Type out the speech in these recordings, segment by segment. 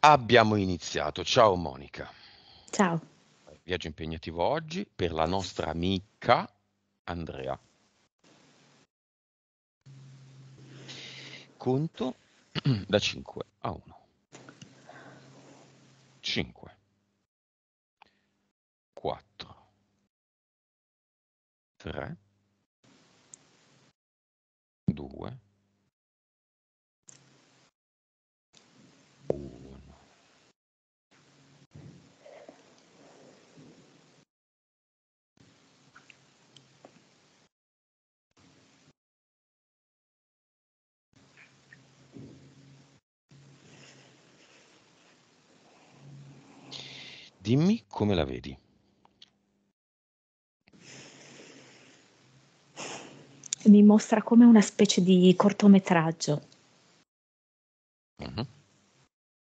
Abbiamo iniziato. Ciao Monica. Ciao. Viaggio impegnativo oggi per la nostra amica Andrea. Conto da 5 a 1. 5 4 3 2 Dimmi come la vedi. Mi mostra come una specie di cortometraggio. Mhm.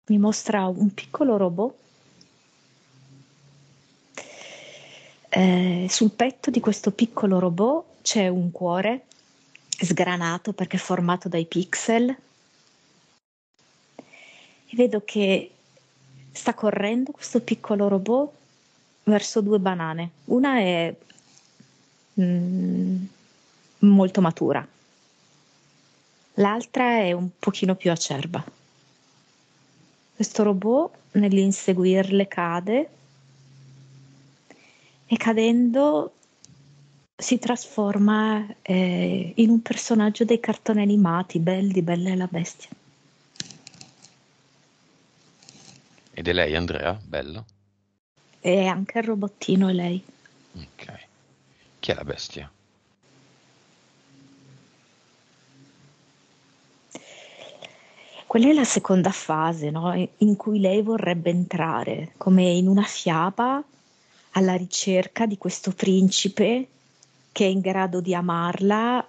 Mi mostra un piccolo robot. Eh, sul petto di questo piccolo robot c'è un cuore sgranato perché è formato dai pixel. E vedo che sta correndo questo piccolo robot verso due banane. Una è mm, molto matura, l'altra è un pochino più acerba. Questo robot nell'inseguirle cade e cadendo si trasforma eh, in un personaggio dei cartoni animati, belli, Bella la Bestia. Ed è lei Andrea? Bello. E anche il robottino è lei. Ok. Chi è la bestia? Quella è la seconda fase, no? In cui lei vorrebbe entrare, come in una fiaba, alla ricerca di questo principe che è in grado di amarla,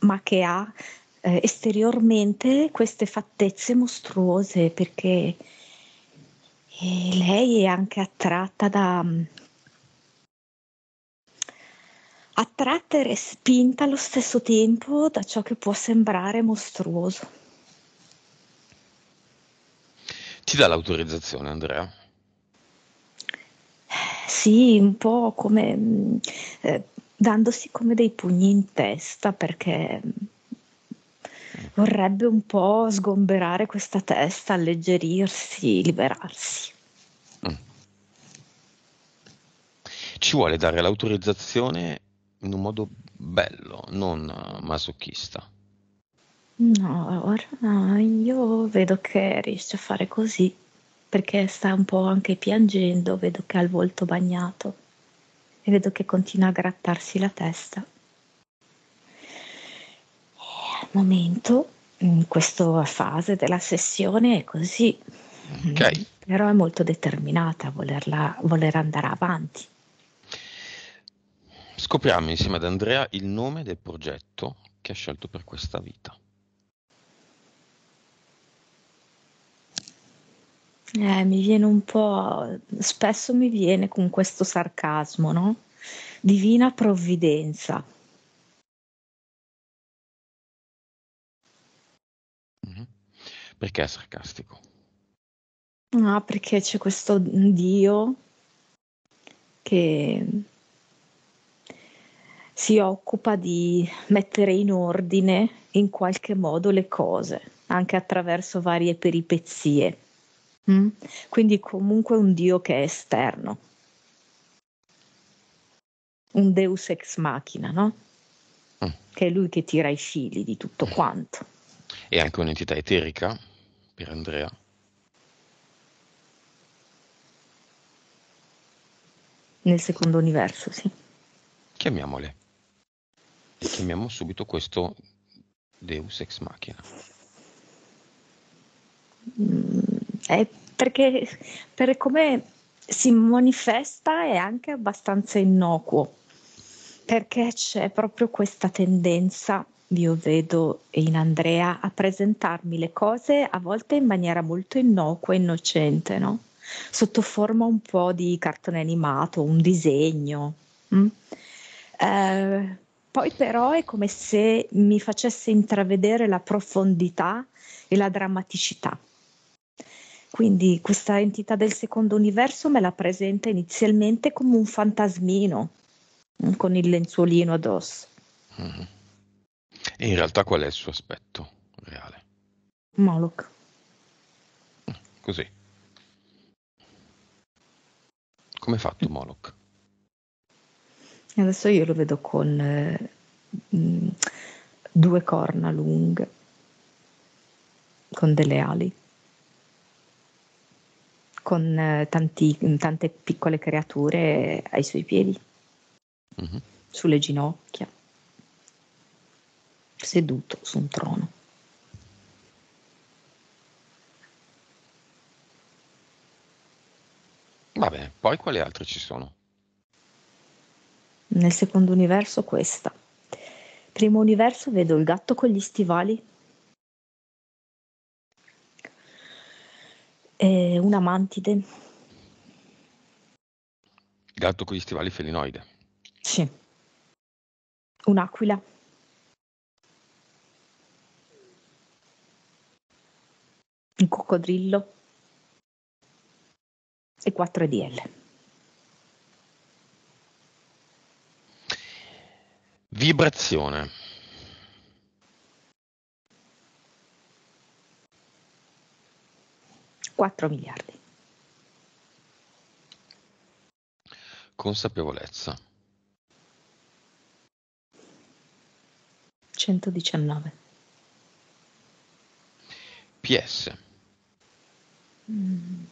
ma che ha eh, esteriormente queste fattezze mostruose, perché eh, lei è anche attratta da... attratta e respinta allo stesso tempo da ciò che può sembrare mostruoso. Ti dà l'autorizzazione Andrea? Sì, un po' come mh, eh, dandosi come dei pugni in testa perché mh, vorrebbe un po' sgomberare questa testa, alleggerirsi, liberarsi. Mm. Ci vuole dare l'autorizzazione in un modo bello, non masochista. No, ora io vedo che riesce a fare così perché sta un po' anche piangendo, vedo che ha il volto bagnato e vedo che continua a grattarsi la testa. Momento, in questa fase della sessione è così, Ok. però è molto determinata a volerla, voler andare avanti. Scopriamo insieme ad Andrea il nome del progetto che ha scelto per questa vita. Eh, mi viene un po', spesso mi viene con questo sarcasmo, no? Divina provvidenza. Perché è sarcastico? Ah, perché c'è questo Dio che si occupa di mettere in ordine in qualche modo le cose, anche attraverso varie peripezie. Mm? Quindi comunque un Dio che è esterno, un Deus ex machina, no? Mm. Che è lui che tira i fili di tutto quanto. È anche un'entità eterica per Andrea? Nel secondo universo, sì. Chiamiamole. E chiamiamo subito questo Deus ex machina. Mm, è perché per come si manifesta è anche abbastanza innocuo, perché c'è proprio questa tendenza, io vedo in Andrea, a presentarmi le cose a volte in maniera molto innocua e innocente, no? Sotto forma un po' di cartone animato, un disegno. mm? Eh, poi però è come se mi facesse intravedere la profondità e la drammaticità. Quindi questa entità del secondo universo me la presenta inizialmente come un fantasmino mm, con il lenzuolino addosso. Mm-hmm. E in realtà qual è il suo aspetto reale? Moloch. Così. Come è fatto Moloch? Adesso io lo vedo con eh, mh, due corna lunghe, con delle ali, con eh, tanti, tante piccole creature ai suoi piedi, mm-hmm. sulle ginocchia, seduto su un trono. Va bene, poi quali altre ci sono? Nel secondo universo questa. Primo universo vedo il gatto con gli stivali. E una mantide. Gatto con gli stivali felinoide. Sì. Un'aquila. Un coccodrillo e 4 EDL. Vibrazione. Quattro miliardi. Consapevolezza. 119. PS. Mm.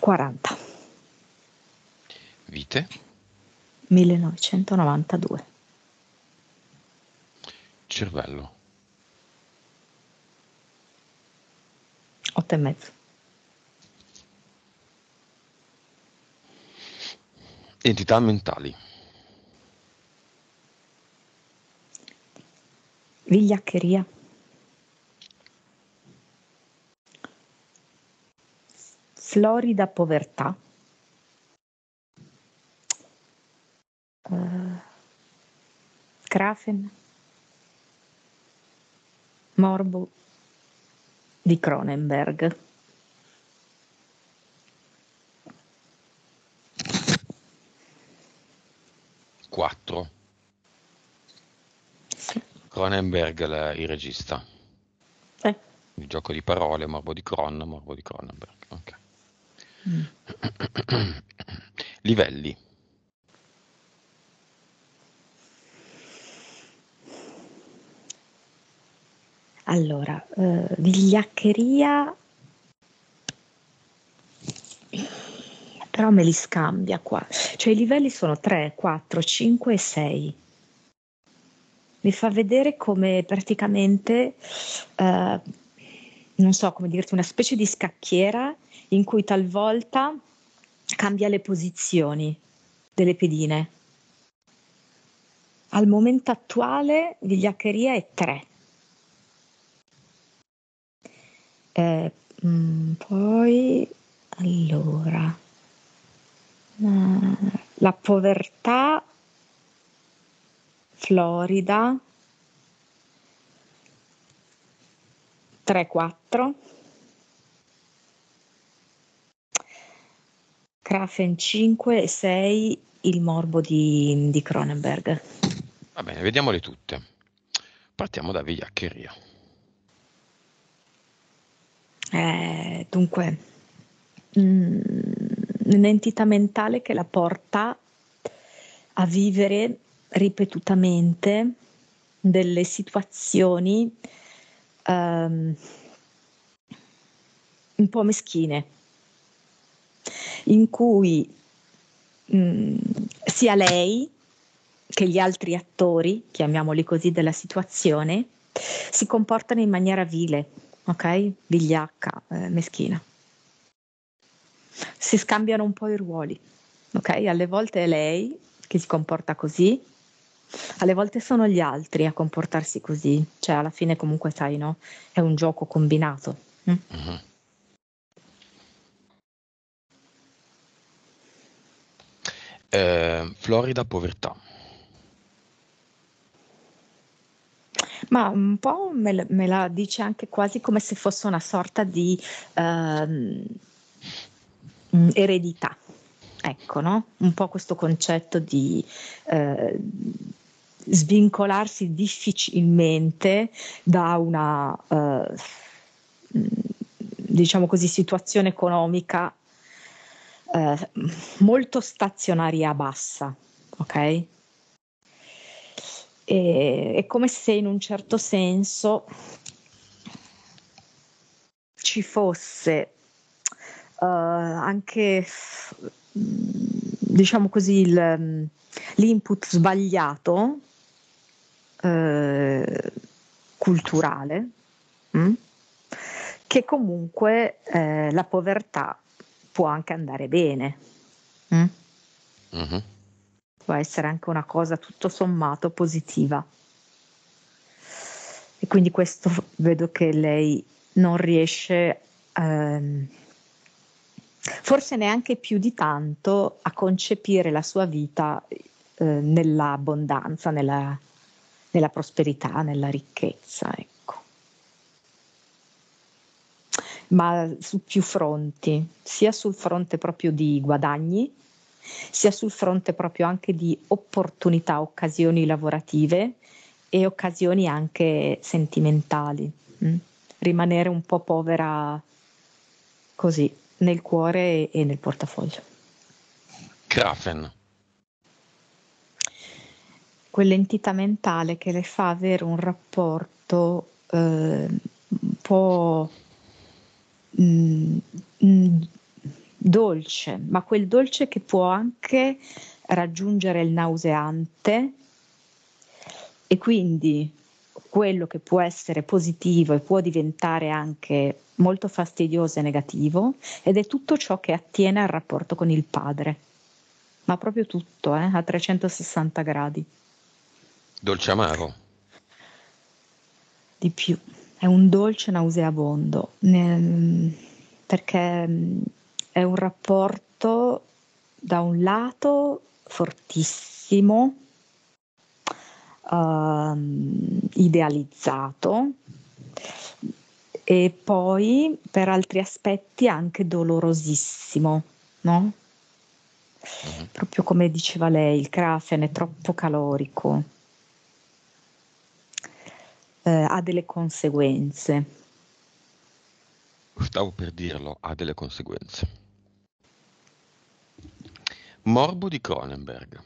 40. Vite? 1992. Cervello? 8 e mezzo. Entità mentali? Vigliaccheria. Florida povertà. Uh, Krafen. Morbo di Cronenberg. Quattro. Cronenberg il regista. Eh. Il gioco di parole, Morbo di Cron, Morbo di Cronenberg. Okay. Livelli. Allora, eh, vigliaccheria, però me li scambia qua. Cioè i livelli sono 3, 4, 5 e 6. Mi fa vedere come praticamente, eh, non so come dirti, una specie di scacchiera in cui talvolta cambia le posizioni delle pedine. Al momento attuale vigliaccheria è 3. Eh, mm, poi allora la povertà Florida 3-4 Krafen 5 e 6 il morbo di, di Cronenberg. Va bene, vediamole tutte. Partiamo da vigliaccheria. Eh, dunque, mh, mm, un'entità mentale che la porta a vivere ripetutamente delle situazioni um, un po' meschine in cui mh, mm, sia lei che gli altri attori, chiamiamoli così, della situazione, si comportano in maniera vile, ok? Vigliacca, eh, meschina. Si scambiano un po' i ruoli, ok? Alle volte è lei che si comporta così, alle volte sono gli altri a comportarsi così, cioè alla fine comunque sai, no? È un gioco combinato. Mm? Uh-huh. Eh, Florida povertà. Ma un po' me, me la dice anche quasi come se fosse una sorta di ehm, eredità. Ecco, no? Un po' questo concetto di eh, svincolarsi difficilmente da una, eh, diciamo così, situazione economica eh, molto stazionaria bassa, ok? E, è come se in un certo senso ci fosse uh, anche, diciamo così, il, l'input sbagliato uh, culturale, mh? che comunque eh, la povertà può anche andare bene. Mm? Mm-hmm può essere anche una cosa tutto sommato positiva. E quindi questo vedo che lei non riesce, ehm, forse neanche più di tanto, a concepire la sua vita eh, nell'abbondanza, nella, nella, prosperità, nella ricchezza. Ecco. Ma su più fronti, sia sul fronte proprio di guadagni, sia sul fronte proprio anche di opportunità, occasioni lavorative e occasioni anche sentimentali. Mh? Mm? Rimanere un po' povera così nel cuore e nel portafoglio. Grafen. Quell'entità mentale che le fa avere un rapporto eh, un po' mh, mm, mh, mm, dolce, ma quel dolce che può anche raggiungere il nauseante e quindi quello che può essere positivo e può diventare anche molto fastidioso e negativo ed è tutto ciò che attiene al rapporto con il padre, ma proprio tutto eh, a 360 gradi. Dolce amaro? Di più, è un dolce nauseabondo, perché è un rapporto da un lato fortissimo, uh, idealizzato e poi per altri aspetti anche dolorosissimo, no? Mm-hmm. Proprio come diceva lei, il Krafen è troppo calorico, eh, ha delle conseguenze. Stavo per dirlo, ha delle conseguenze. Morbo di Cronenberg.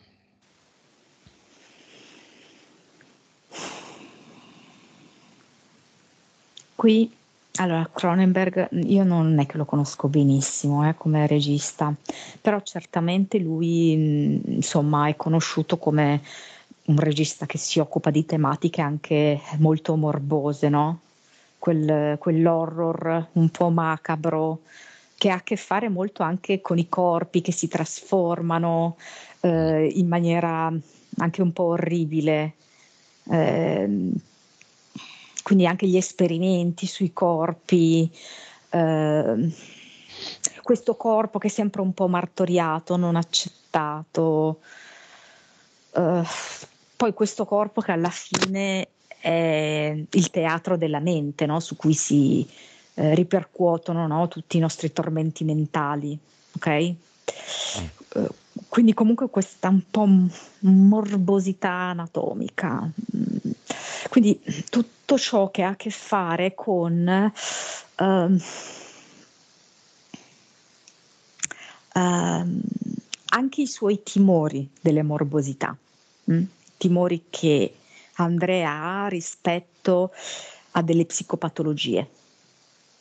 Qui, allora, Cronenberg, io non è che lo conosco benissimo eh, come regista, però certamente lui, insomma, è conosciuto come un regista che si occupa di tematiche anche molto morbose, no? Quel, quell'horror un po' macabro, che ha a che fare molto anche con i corpi che si trasformano eh, in maniera anche un po' orribile. Eh, quindi anche gli esperimenti sui corpi, eh, questo corpo che è sempre un po' martoriato, non accettato, eh, poi questo corpo che alla fine è il teatro della mente, no? su cui si, eh, ripercuotono no? tutti i nostri tormenti mentali, ok? Mm. Quindi comunque questa un po' morbosità anatomica. Mm. Quindi tutto ciò che ha a che fare con uh, uh, anche i suoi timori delle morbosità, mm? Timori che Andrea ha rispetto a delle psicopatologie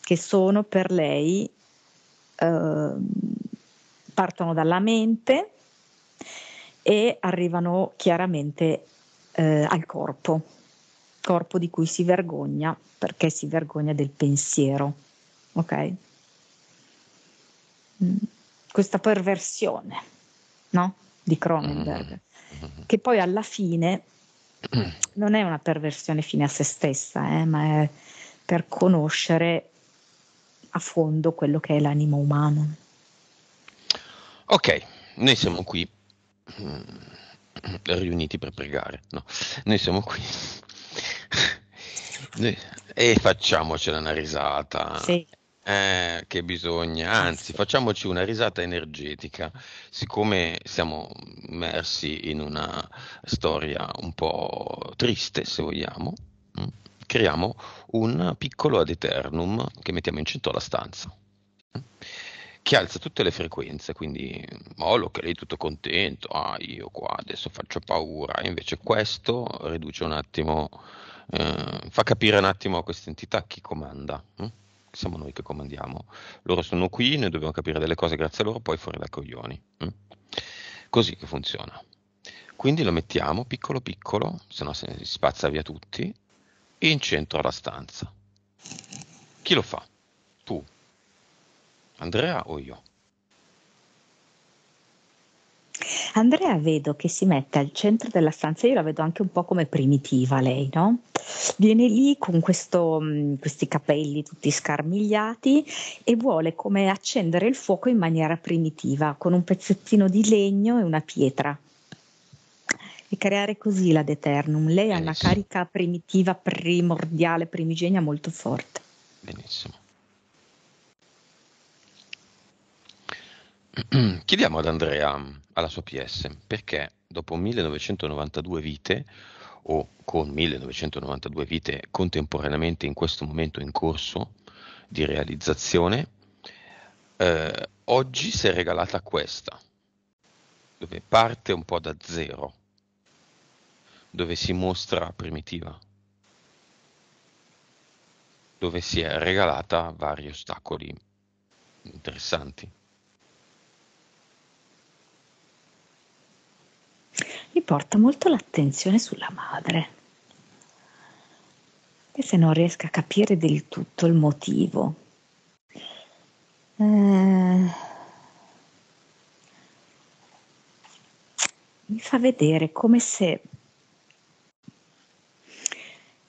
che sono per lei, eh, partono dalla mente e arrivano chiaramente eh, al corpo, corpo di cui si vergogna perché si vergogna del pensiero. Ok? Mm. Questa perversione no? Di Cronenberg, mm-hmm. che poi alla fine non è una perversione fine a se stessa, eh, ma è per conoscere a fondo quello che è l'animo umano. Ok, noi siamo qui mm, riuniti per pregare, no, noi siamo qui E facciamocela una risata. Sì. Eh, che bisogna, anzi, facciamoci una risata energetica, siccome siamo immersi in una storia un po' triste, se vogliamo, mm, creiamo un piccolo ad eternum che mettiamo in centro alla stanza, mm, che alza tutte le frequenze, quindi Molo che è tutto contento, ah io qua adesso faccio paura, invece questo riduce un attimo, eh, fa capire un attimo a questa entità chi comanda. Hm? Siamo noi che comandiamo. Loro sono qui, noi dobbiamo capire delle cose grazie a loro, poi fuori da coglioni. Mm? Così che funziona. Quindi lo mettiamo piccolo piccolo, se no si spazza via tutti, in centro alla stanza. Chi lo fa? Tu, Andrea o io? Andrea vedo che si mette al centro della stanza, io la vedo anche un po' come primitiva lei, no? Viene lì con questo, mm, questi capelli tutti scarmigliati e vuole come accendere il fuoco in maniera primitiva, con un pezzettino di legno e una pietra. E creare così la Eternum. Lei ha una carica primitiva, primordiale, primigenia molto forte. Benissimo. Chiediamo ad Andrea, alla sua PS, perché dopo 1992 vite, o con 1992 vite contemporaneamente in questo momento in corso di realizzazione, eh, oggi si è regalata questa, dove parte un po' da zero, dove si mostra primitiva, dove si è regalata vari ostacoli interessanti. Mi porta molto l'attenzione sulla madre. E se non riesco a capire del tutto il motivo. Eh, mi fa vedere come se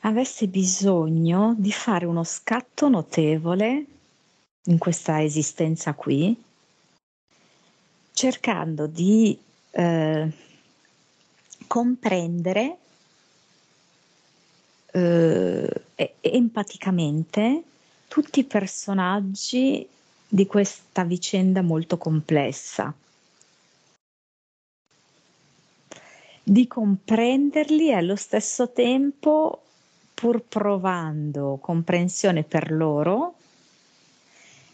avesse bisogno di fare uno scatto notevole in questa esistenza qui, cercando di eh, comprendere eh, empaticamente tutti i personaggi di questa vicenda molto complessa. Di comprenderli e allo stesso tempo, pur provando comprensione per loro,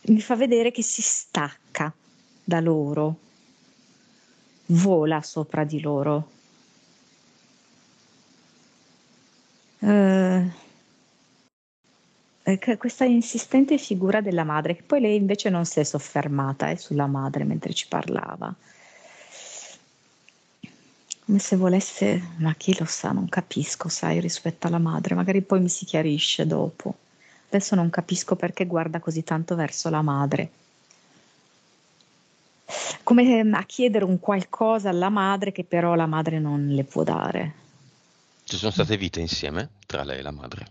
mi fa vedere che si stacca da loro, vola sopra di loro. Eh, questa insistente figura della madre, che poi lei invece non si è soffermata eh, sulla madre mentre ci parlava. Come se volesse, ma chi lo sa, non capisco, sai, rispetto alla madre, magari poi mi si chiarisce dopo. Adesso non capisco perché guarda così tanto verso la madre. Come a chiedere un qualcosa alla madre che però la madre non le può dare. Ci sono state vite insieme tra lei e la madre.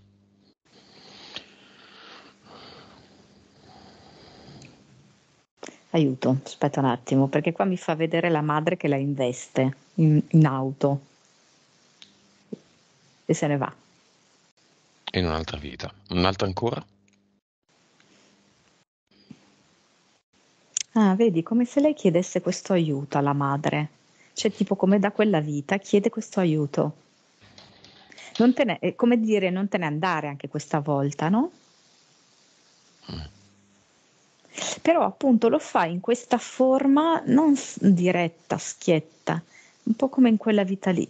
Aiuto, aspetta un attimo, perché qua mi fa vedere la madre che la investe in, in auto e se ne va. In un'altra vita. Un'altra ancora? Ah, vedi, come se lei chiedesse questo aiuto alla madre. Cioè, tipo come da quella vita chiede questo aiuto non te ne, è come dire non te ne andare anche questa volta, no? Però appunto lo fa in questa forma non diretta, schietta, un po' come in quella vita lì,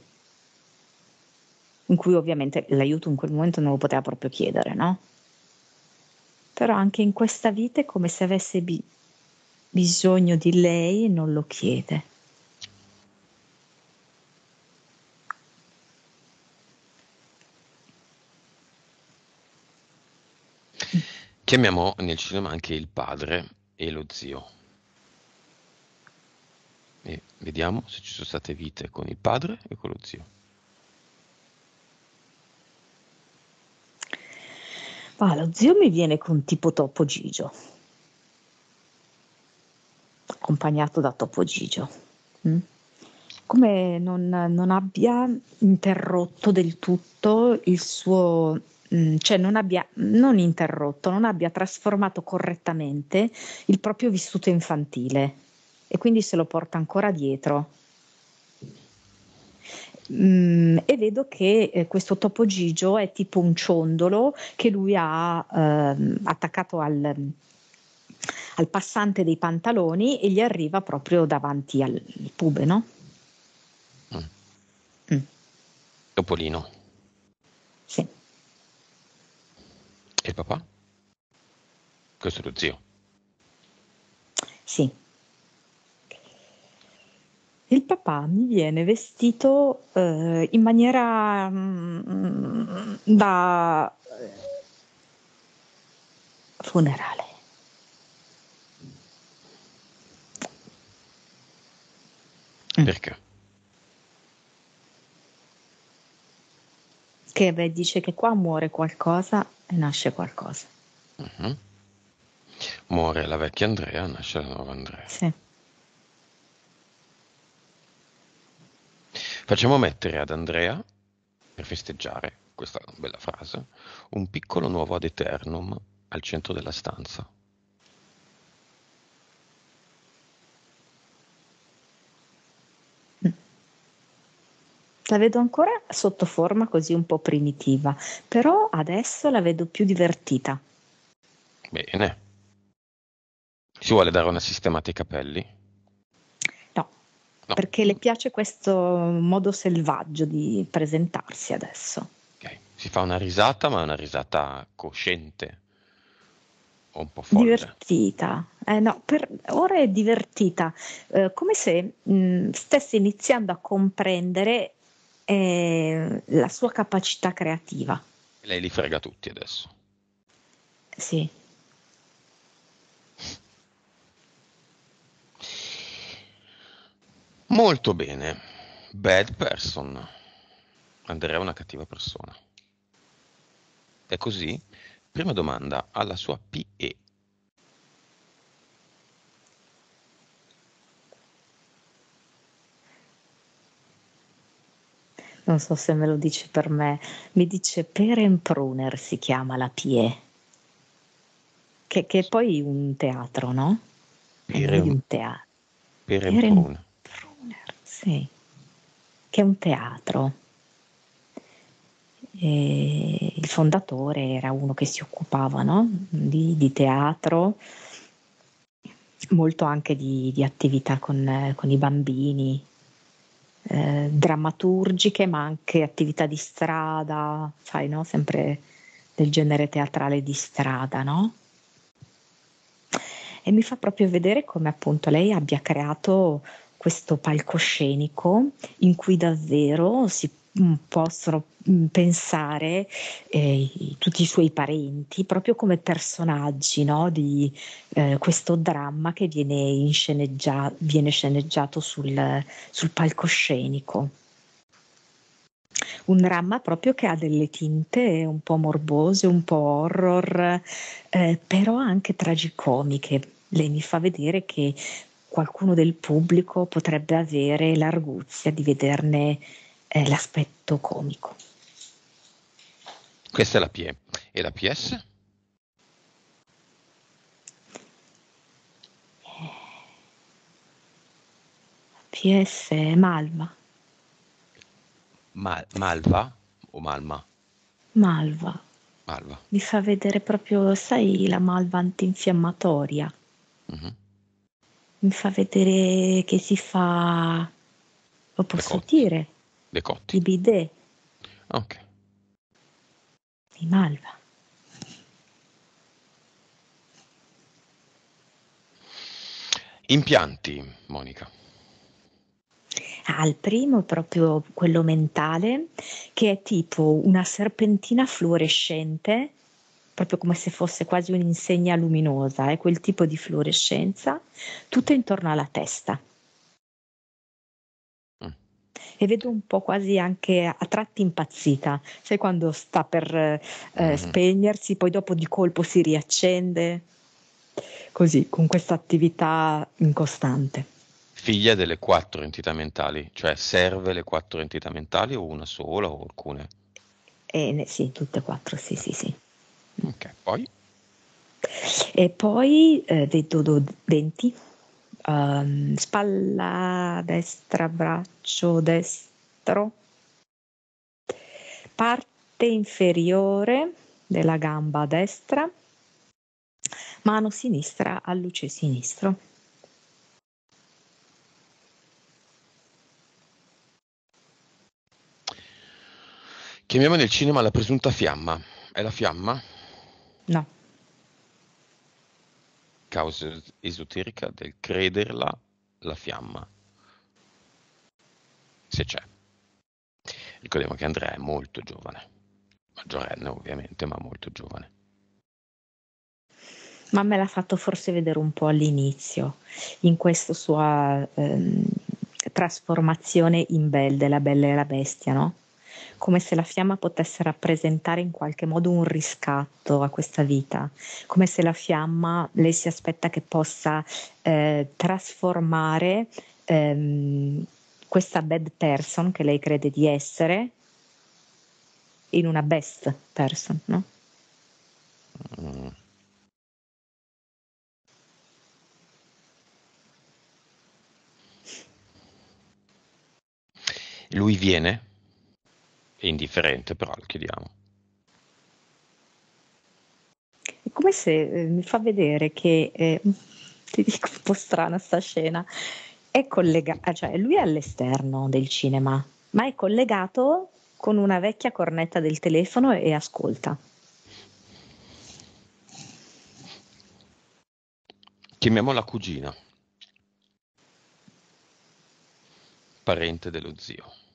in cui ovviamente l'aiuto in quel momento non lo poteva proprio chiedere, no? Però anche in questa vita è come se avesse bi- bisogno di lei e non lo chiede. Chiamiamo nel cinema anche il padre e lo zio. E vediamo se ci sono state vite con il padre e con lo zio. Ah, lo zio mi viene con tipo Topo Gigio, accompagnato da Topo Gigio. Mm? Come non, non abbia interrotto del tutto il suo cioè non abbia non interrotto, non abbia trasformato correttamente il proprio vissuto infantile e quindi se lo porta ancora dietro. Mm, e vedo che eh, questo topo gigio è tipo un ciondolo che lui ha eh, attaccato al, al, passante dei pantaloni e gli arriva proprio davanti al pube, no? Mm. Mm. Topolino. Sì. E il papà? Questo è lo zio. Sì. Il papà mi viene vestito eh, in maniera mm, da funerale. Perché? Che beh, dice che qua muore qualcosa e nasce qualcosa. Uh-huh. Muore la vecchia Andrea, nasce la nuova Andrea. Sì. Facciamo mettere ad Andrea, per festeggiare questa bella frase, un piccolo nuovo ad eternum al centro della stanza. La vedo ancora sotto forma così un po' primitiva, però adesso la vedo più divertita. Bene. Si vuole dare una sistematica ai capelli? No. Perché le piace questo modo selvaggio di presentarsi adesso. Ok, si fa una risata, ma una risata cosciente. Un po' folle. Divertita. Eh, no, per ora è divertita, eh, come se mh, stesse iniziando a comprendere eh, la sua capacità creativa. Lei li frega tutti adesso. Sì. Molto bene. Bad person. Andrea è una cattiva persona. È così? Prima domanda alla sua PE. Non so se me lo dice per me, mi dice Perenpruner si chiama la PE, che, che è poi un teatro, no? Pere, un teatro. Perenpruner. Sì, che è un teatro. E il fondatore era uno che si occupava no? di, di, teatro, molto anche di, di attività con, con, i bambini, eh, drammaturgiche, ma anche attività di strada, sai, no? sempre del genere teatrale di strada, no? E mi fa proprio vedere come appunto lei abbia creato questo palcoscenico in cui davvero si possono mm, pensare eh, tutti i suoi parenti proprio come personaggi no? di eh, questo dramma che viene, viene sceneggiato sul, sul, palcoscenico. Un dramma proprio che ha delle tinte un po' morbose, un po' horror, eh, però anche tragicomiche. Lei mi fa vedere che qualcuno del pubblico potrebbe avere l'arguzia di vederne eh, l'aspetto comico. Questa è la PE. E la PS? PS è Malva. Ma- Malva o Malma? Malva. Malva. Mi fa vedere proprio, sai, la malva antinfiammatoria. Mm-hmm mi fa vedere che si fa, lo posso dire, Decotti. i bidet. Ok. Di Malva. Impianti, Monica. Ah, il primo è proprio quello mentale, che è tipo una serpentina fluorescente proprio come se fosse quasi un'insegna luminosa, è quel tipo di fluorescenza, tutto intorno alla testa. E vedo un po' quasi anche a tratti impazzita, sai quando sta per eh, mm. spegnersi, poi dopo di colpo si riaccende, così, con questa attività incostante. Figlia delle quattro entità mentali, cioè serve le quattro entità mentali o una sola o alcune? Eh, sì, tutte e quattro, sì, sì, sì. Ok, poi? E poi eh, vedo denti, um, spalla destra, braccio destro, parte inferiore della gamba destra, mano sinistra al luce sinistro. Chiamiamo nel cinema la presunta fiamma. È la fiamma? No. Causa esoterica del crederla la fiamma. Se c'è. Ricordiamo che Andrea è molto giovane. Maggiorenne ovviamente, ma molto giovane. Ma me l'ha fatto forse vedere un po' all'inizio, in questa sua ehm, trasformazione in Belle, la Bella e la Bestia, no? Come se la fiamma potesse rappresentare in qualche modo un riscatto a questa vita, come se la fiamma lei si aspetta che possa eh, trasformare ehm, questa bad person che lei crede di essere in una best person, no? Lui viene? È indifferente, però lo chiediamo. È come se eh, mi fa vedere che, eh, ti dico un po' strana sta scena, è collegato, cioè lui è all'esterno del cinema, ma è collegato con una vecchia cornetta del telefono e ascolta. Chiamiamola cugina, parente dello zio.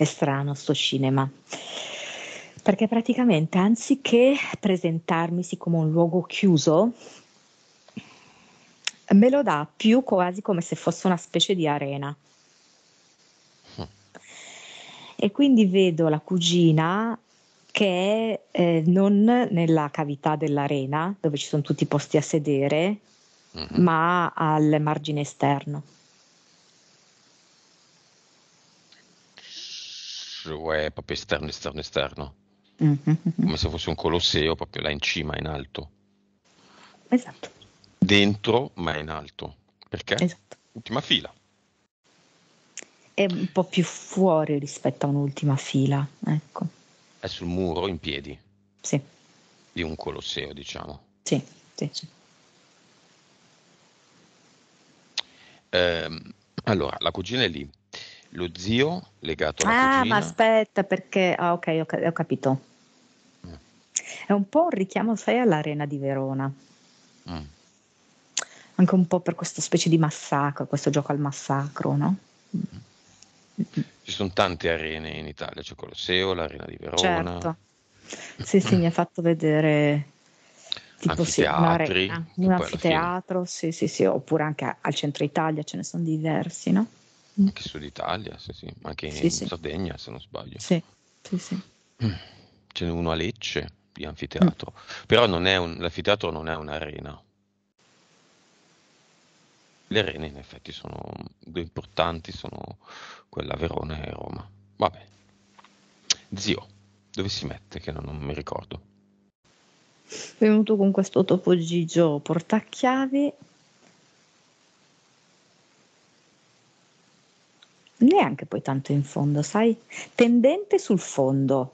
È strano sto cinema. Perché praticamente anziché presentarmisi come un luogo chiuso, me lo dà più quasi come se fosse una specie di arena. E quindi vedo la cugina che è eh, non nella cavità dell'arena dove ci sono tutti i posti a sedere, mm-hmm. ma al margine esterno. È proprio esterno, esterno, esterno. Mm-hmm. Come se fosse un colosseo proprio là in cima, in alto. Esatto. Dentro, ma in alto. Perché? Esatto. Ultima fila. È un po' più fuori rispetto a un'ultima fila, ecco. È sul muro, in piedi. Sì. Di un colosseo, diciamo. Sì, sì, sì. Eh, allora, la cugina è lì lo zio legato alla ah, cugina. ma aspetta, perché... Ah, ok, ho, ho capito. Mm. È un po' un richiamo, sai, all'arena di Verona. Mm. Anche un po' per questa specie di massacro, questo gioco al massacro, no? Mm. Ci sono tante arene in Italia, c'è Colosseo, l'arena di Verona. Certo. Sì, sì, mi ha fatto vedere tipo sì, un'arena, un anfiteatro, sì, sì, sì, oppure anche al centro Italia ce ne sono diversi, no? Anche Sud Italia, sì, sì. anche in, sì, sì. Sardegna se non sbaglio. Sì, sì, sì. Ce n'è uno a Lecce di anfiteatro, mm. però non è un, l'anfiteatro non è un'arena. Le arene in effetti sono due importanti, sono quella a Verona e Roma. Vabbè. Zio, dove si mette che non, non mi ricordo. Venuto con questo topo gigio portachiavi neanche poi tanto in fondo, sai? Tendente sul fondo.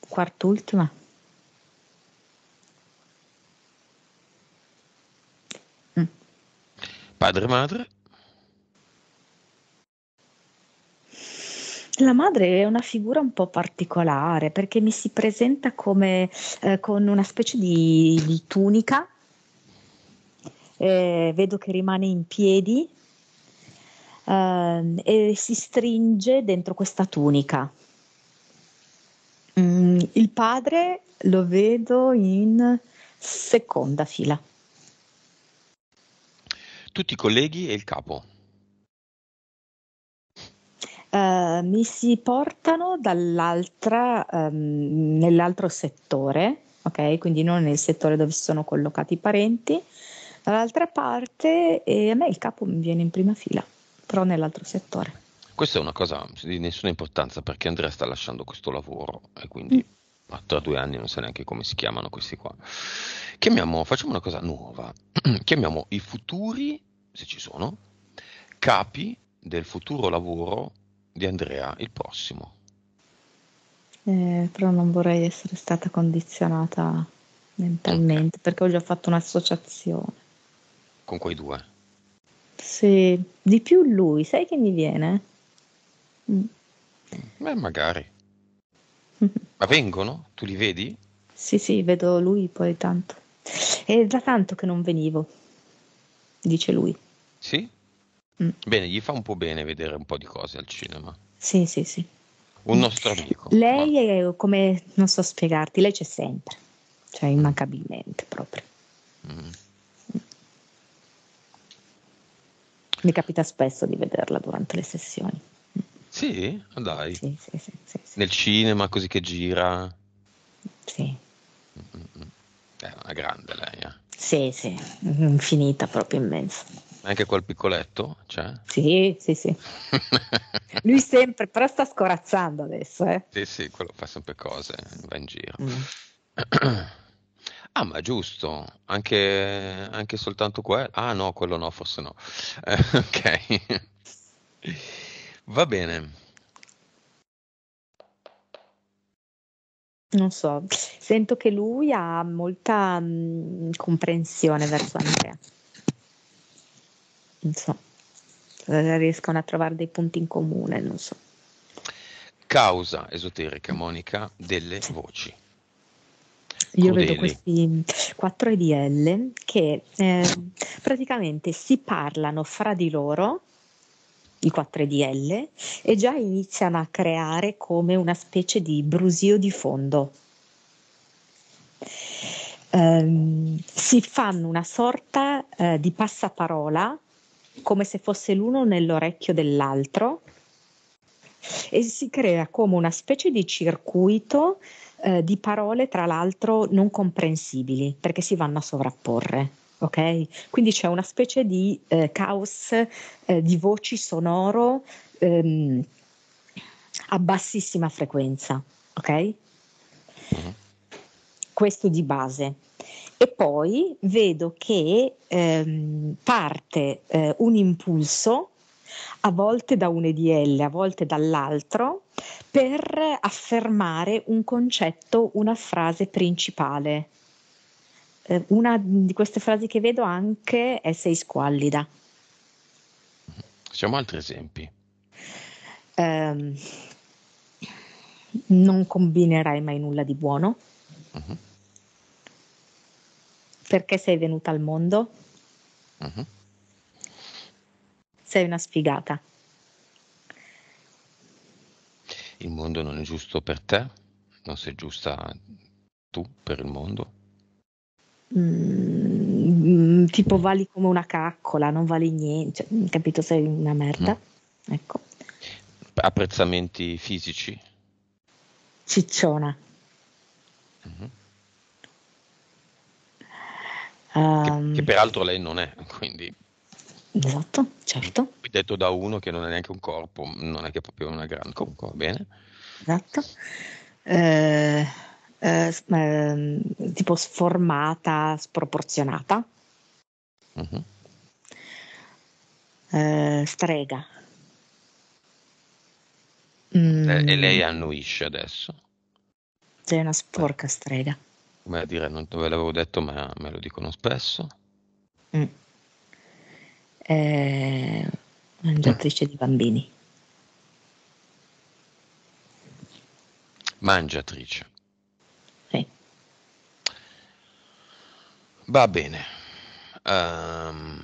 Quart'ultima. Mm. Padre madre? La madre è una figura un po' particolare perché mi si presenta come eh, con una specie di, di tunica eh, vedo che rimane in piedi eh, e si stringe dentro questa tunica. Mm, il padre lo vedo in seconda fila. Tutti i colleghi e il capo. Uh, mi si portano dall'altra, um, nell'altro settore, ok? Quindi non nel settore dove sono collocati i parenti, Dall'altra parte eh, a me il capo mi viene in prima fila, però nell'altro settore. Questa è una cosa di nessuna importanza perché Andrea sta lasciando questo lavoro e quindi mm. tra due anni non so neanche come si chiamano questi qua. Chiamiamo, facciamo una cosa nuova, chiamiamo i futuri, se ci sono, capi del futuro lavoro di Andrea, il prossimo. Eh, però non vorrei essere stata condizionata mentalmente okay. perché ho già fatto un'associazione. Con quei due? Sì, di più lui, sai che mi viene? Mm. Beh, magari. Ma vengono? Tu li vedi? Sì, sì, vedo lui poi tanto. È da tanto che non venivo, dice lui. Sì? Mm. Bene, gli fa un po' bene vedere un po' di cose al cinema. Sì, sì, sì. Un nostro amico. Lei ma... è come, non so spiegarti, lei c'è sempre, cioè immancabilmente proprio. Mm. Mi capita spesso di vederla durante le sessioni. Sì? Dai. Sì, sì, sì, sì, Nel cinema, così che gira. Sì. È una grande lei, eh? Sì, sì, infinita, proprio immensa. Anche quel piccoletto c'è? Sì, sì, sì. Lui sempre, però sta scorazzando adesso, eh? Sì, sì, quello fa sempre cose, va in giro. Mm. Ah, ma giusto, anche, anche soltanto quello? Ah no, quello no, forse no. Eh, ok. Va bene. Non so, sento che lui ha molta mh, mm, comprensione verso Andrea. Non so, riescono a trovare dei punti in comune, non so. Causa esoterica, Monica, delle voci. Io Crudeli. vedo questi quattro EDL che eh, praticamente si parlano fra di loro i 4DL e già iniziano a creare come una specie di brusio di fondo. Um, si fanno una sorta uh, di passaparola come se fosse l'uno nell'orecchio dell'altro e si crea come una specie di circuito uh, di parole tra l'altro non comprensibili perché si vanno a sovrapporre ok? Quindi c'è una specie di eh, caos eh, di voci sonoro ehm, a bassissima frequenza, ok? Mm-hmm. Questo di base. E poi vedo che ehm, parte eh, un impulso a volte da un EDL, a volte dall'altro, per affermare un concetto, una frase principale eh, una di queste frasi che vedo anche è sei squallida. Facciamo altri esempi. Eh, non combinerai mai nulla di buono. Uh-huh. Perché sei venuta al mondo? Uh-huh. Sei una sfigata. Il mondo non è giusto per te? Non sei giusta tu per il mondo? Mm, tipo vali come una caccola, non vali niente, cioè, capito? Sei una merda. Mm. Ecco. Apprezzamenti fisici? Cicciona. Mm-hmm. Che, che, peraltro lei non è, quindi... Esatto, certo. Detto da uno che non è neanche un corpo, non è che proprio una grande... Comunque va bene. Esatto. Eh eh, eh, tipo sformata, sproporzionata. Uh-huh. Eh, strega. Mm. E lei annuisce adesso? Sei una sporca strega. Come a dire, non ve l'avevo detto, ma me lo dicono spesso. Mm. Eh, mangiatrice di bambini. Mangiatrice. Va bene. Um,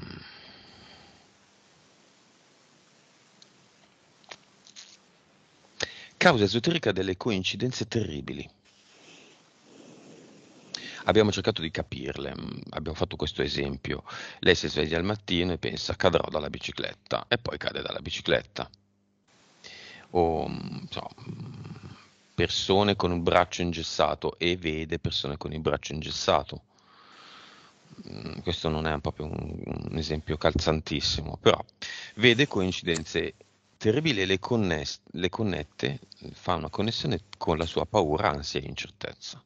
causa esoterica delle coincidenze terribili. Abbiamo cercato di capirle, mm, abbiamo fatto questo esempio. Lei si sveglia al mattino e pensa cadrò dalla bicicletta e poi cade dalla bicicletta. O mm, so, persone con il braccio ingessato e vede persone con il braccio ingessato mm, questo non è proprio un, un esempio calzantissimo, però vede coincidenze terribili e le, conness- le connette, fa una connessione con la sua paura, ansia e incertezza.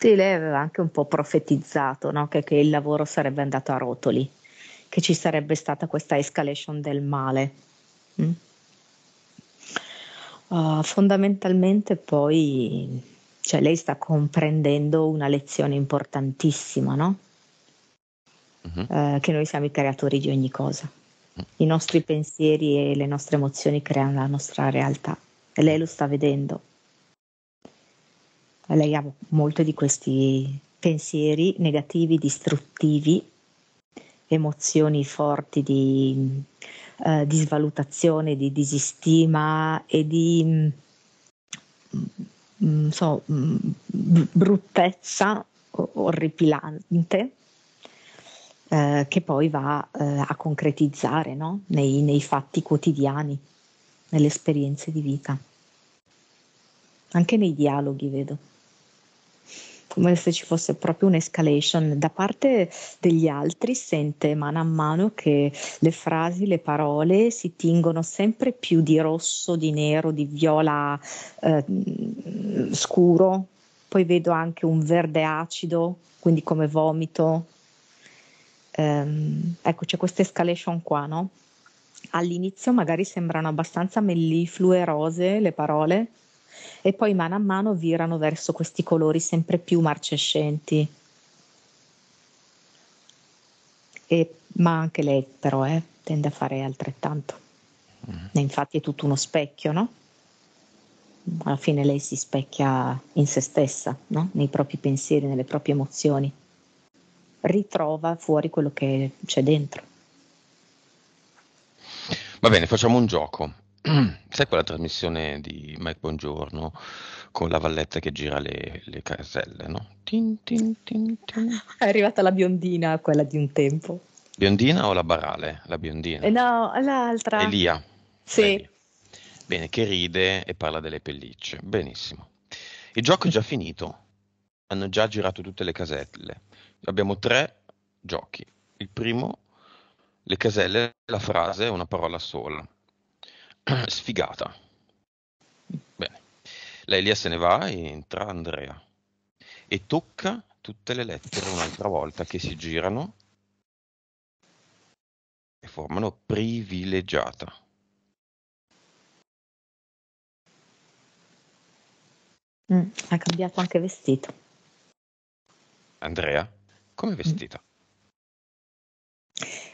Sì, lei aveva anche un po' profetizzato no? che, che, il lavoro sarebbe andato a rotoli, che ci sarebbe stata questa escalation del male. Mm? Uh, fondamentalmente poi cioè, lei sta comprendendo una lezione importantissima, no? Uh-huh. Uh, che noi siamo i creatori di ogni cosa. I nostri pensieri e le nostre emozioni creano la nostra realtà e lei lo sta vedendo. Lei ha molti di questi pensieri negativi, distruttivi, emozioni forti di, uh, di svalutazione, di disistima e di mm, so, mm, bruttezza orripilante eh, che poi va eh, a concretizzare no? nei, nei fatti quotidiani, nelle esperienze di vita. Anche nei dialoghi vedo come se ci fosse proprio un'escalation. Da parte degli altri, sente mano a mano che le frasi, le parole si tingono sempre più di rosso, di nero, di viola eh, scuro, poi vedo anche un verde acido, quindi come vomito, ehm, ecco c'è questa escalation qua, no? All'inizio magari sembrano abbastanza melliflue, rose le parole e poi mano a mano virano verso questi colori sempre più marcescenti. E, ma anche lei però eh, tende a fare altrettanto. Mm. E infatti è tutto uno specchio, no? Alla fine lei si specchia in se stessa, no? nei propri pensieri, nelle proprie emozioni ritrova fuori quello che c'è dentro. Va bene, facciamo un gioco. Sai quella trasmissione di Mike Bongiorno con la valletta che gira le, le caselle, no? Tin, tin, tin, È arrivata la biondina, quella di un tempo. Biondina o la barale? La biondina. Eh no, l'altra. Elia. Sì. Elia. Bene, che ride e parla delle pellicce. Benissimo. Il gioco è già finito. Hanno già girato tutte le caselle. Abbiamo tre giochi. Il primo, le caselle, la frase è una parola sola. Sfigata. Bene. La Elia se ne va e entra Andrea. E tocca tutte le lettere un'altra volta che si girano e formano privilegiata. Mm, ha cambiato anche vestito. Andrea? Come vestita?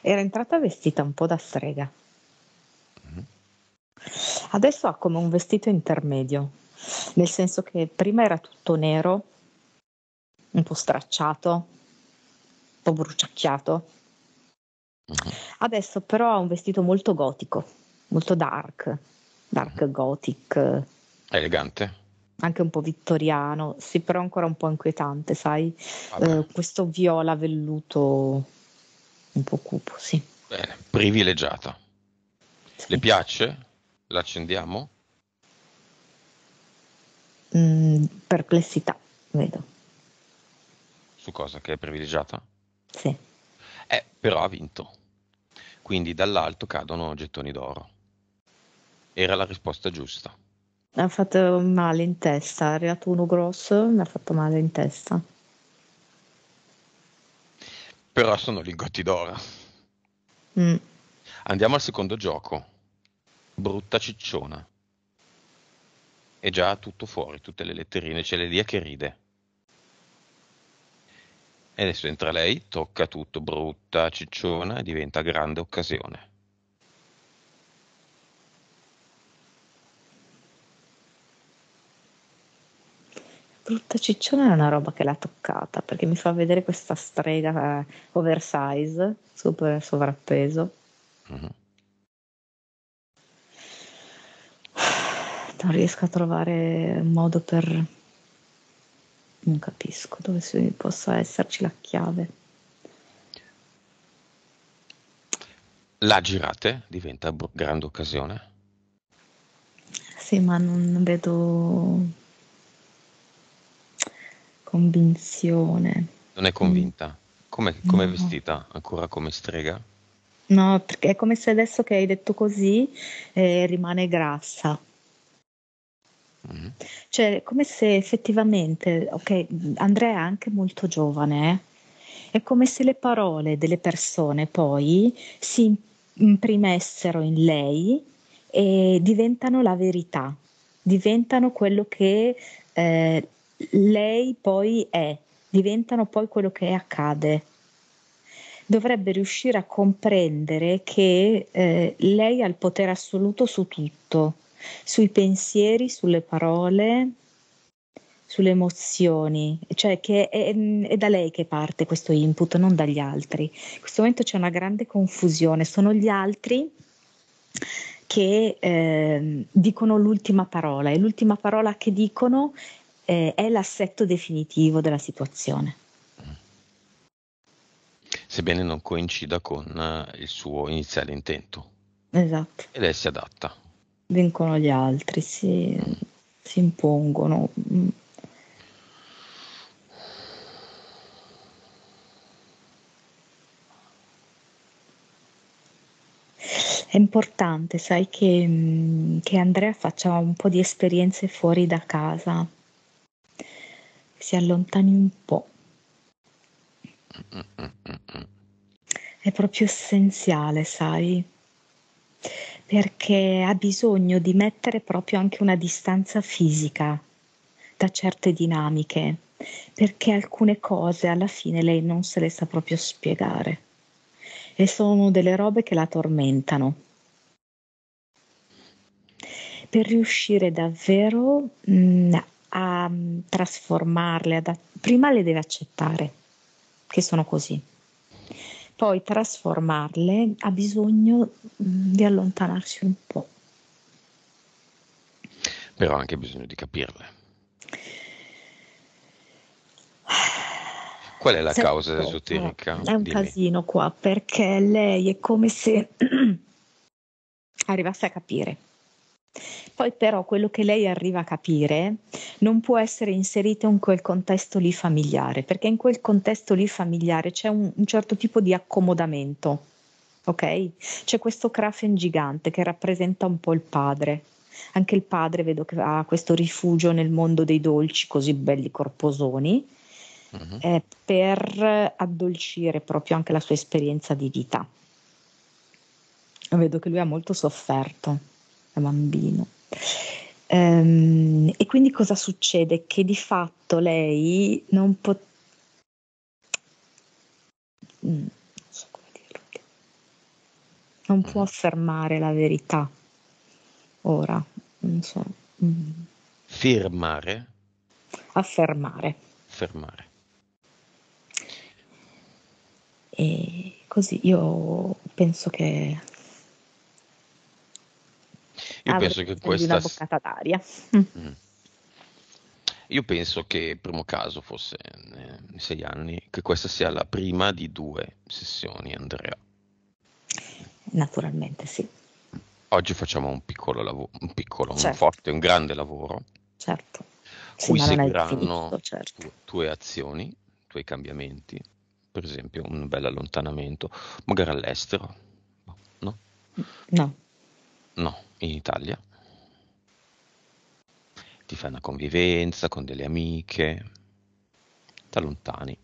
Era entrata vestita un po' da strega. Adesso ha come un vestito intermedio, nel senso che prima era tutto nero, un po' stracciato, un po' bruciacchiato. Mm-hmm. Adesso però ha un vestito molto gotico, molto dark, dark mm-hmm. gothic. Elegante anche un po' vittoriano, sì, però ancora un po' inquietante, sai? Eh, questo viola velluto un po' cupo, sì. Bene, privilegiata. Sì. Le piace? L'accendiamo? Mm, perplessità, vedo. Su cosa? Che è privilegiata? Sì. Eh, però ha vinto. Quindi dall'alto cadono gettoni d'oro. Era la risposta giusta. Mi ha fatto male in testa, è arrivato uno grosso, mi ha fatto male in testa. Però sono lingotti d'oro. Mm. Andiamo al secondo gioco. Brutta cicciona. È già tutto fuori, tutte le letterine, c'è l'Elia che ride. E adesso entra lei, tocca tutto, brutta cicciona e diventa grande occasione. Brutta cicciona è una roba che l'ha toccata perché mi fa vedere questa strega eh, oversize, super sovrappeso. Mm-hmm. Non riesco a trovare un modo per... Non capisco dove possa esserci la chiave. La girate diventa grande occasione? Sì, ma non vedo convinzione. Non è convinta? Come è No, vestita? Ancora come strega? no, perché è come se adesso che hai detto così eh, rimane grassa. Mm. Cioè, come se effettivamente, ok, Andrea è anche molto giovane, eh? È come se le parole delle persone poi si imprimessero in lei e diventano la verità, diventano quello che eh, lei poi è, diventano poi quello che accade. Dovrebbe riuscire a comprendere che eh, lei ha il potere assoluto su tutto, sui pensieri, sulle parole, sulle emozioni, cioè che è, è da lei che parte questo input, non dagli altri. In questo momento c'è una grande confusione, sono gli altri che eh, dicono l'ultima parola e l'ultima parola che dicono eh, è l'assetto definitivo della situazione. Sebbene non coincida con eh, il suo iniziale intento. Esatto. E lei si adatta. Vincono gli altri, si, si impongono. Mm. È importante, sai, che, mm, che Andrea faccia un po' di esperienze fuori da casa, si allontani un po'. Mm. È proprio essenziale, sai, perché ha bisogno di mettere proprio anche una distanza fisica da certe dinamiche, perché alcune cose alla fine lei non se le sa proprio spiegare e sono delle robe che la tormentano. Per riuscire davvero mh, a trasformarle, ad, prima le deve accettare che sono così. Poi trasformarle ha bisogno mh, di allontanarsi un po'. Però ha anche bisogno di capirle. Qual è la Sai causa cosa? esoterica? È un Dimmi. casino qua perché lei è come se arrivasse a capire. Poi però quello che lei arriva a capire non può essere inserito in quel contesto lì familiare, perché in quel contesto lì familiare c'è un, un certo tipo di accomodamento, ok? C'è questo Krafen gigante che rappresenta un po' il padre. Anche il padre vedo che ha questo rifugio nel mondo dei dolci così belli corposoni, Mhm. eh, per addolcire proprio anche la sua esperienza di vita. Vedo che lui ha molto sofferto da bambino. Ehm, e quindi cosa succede? Che di fatto lei non può... Mm, non so come dirlo. Non può affermare la verità ora, non so, mm, Firmare, affermare. fermare. E così io penso che Io penso che una questa... s- boccata d'aria. Mm. Io penso che il primo caso fosse in sei anni, che questa sia la prima di due sessioni, Andrea. Naturalmente sì, Oggi facciamo un piccolo lavoro, un piccolo, un certo, forte, un grande lavoro, certo. Cui è seguiranno finito, certo. tu- tue azioni, tuoi cambiamenti, per esempio un bel allontanamento, magari all'estero, no? No, No, in Italia. Ti fai una convivenza con delle amiche, ti allontani.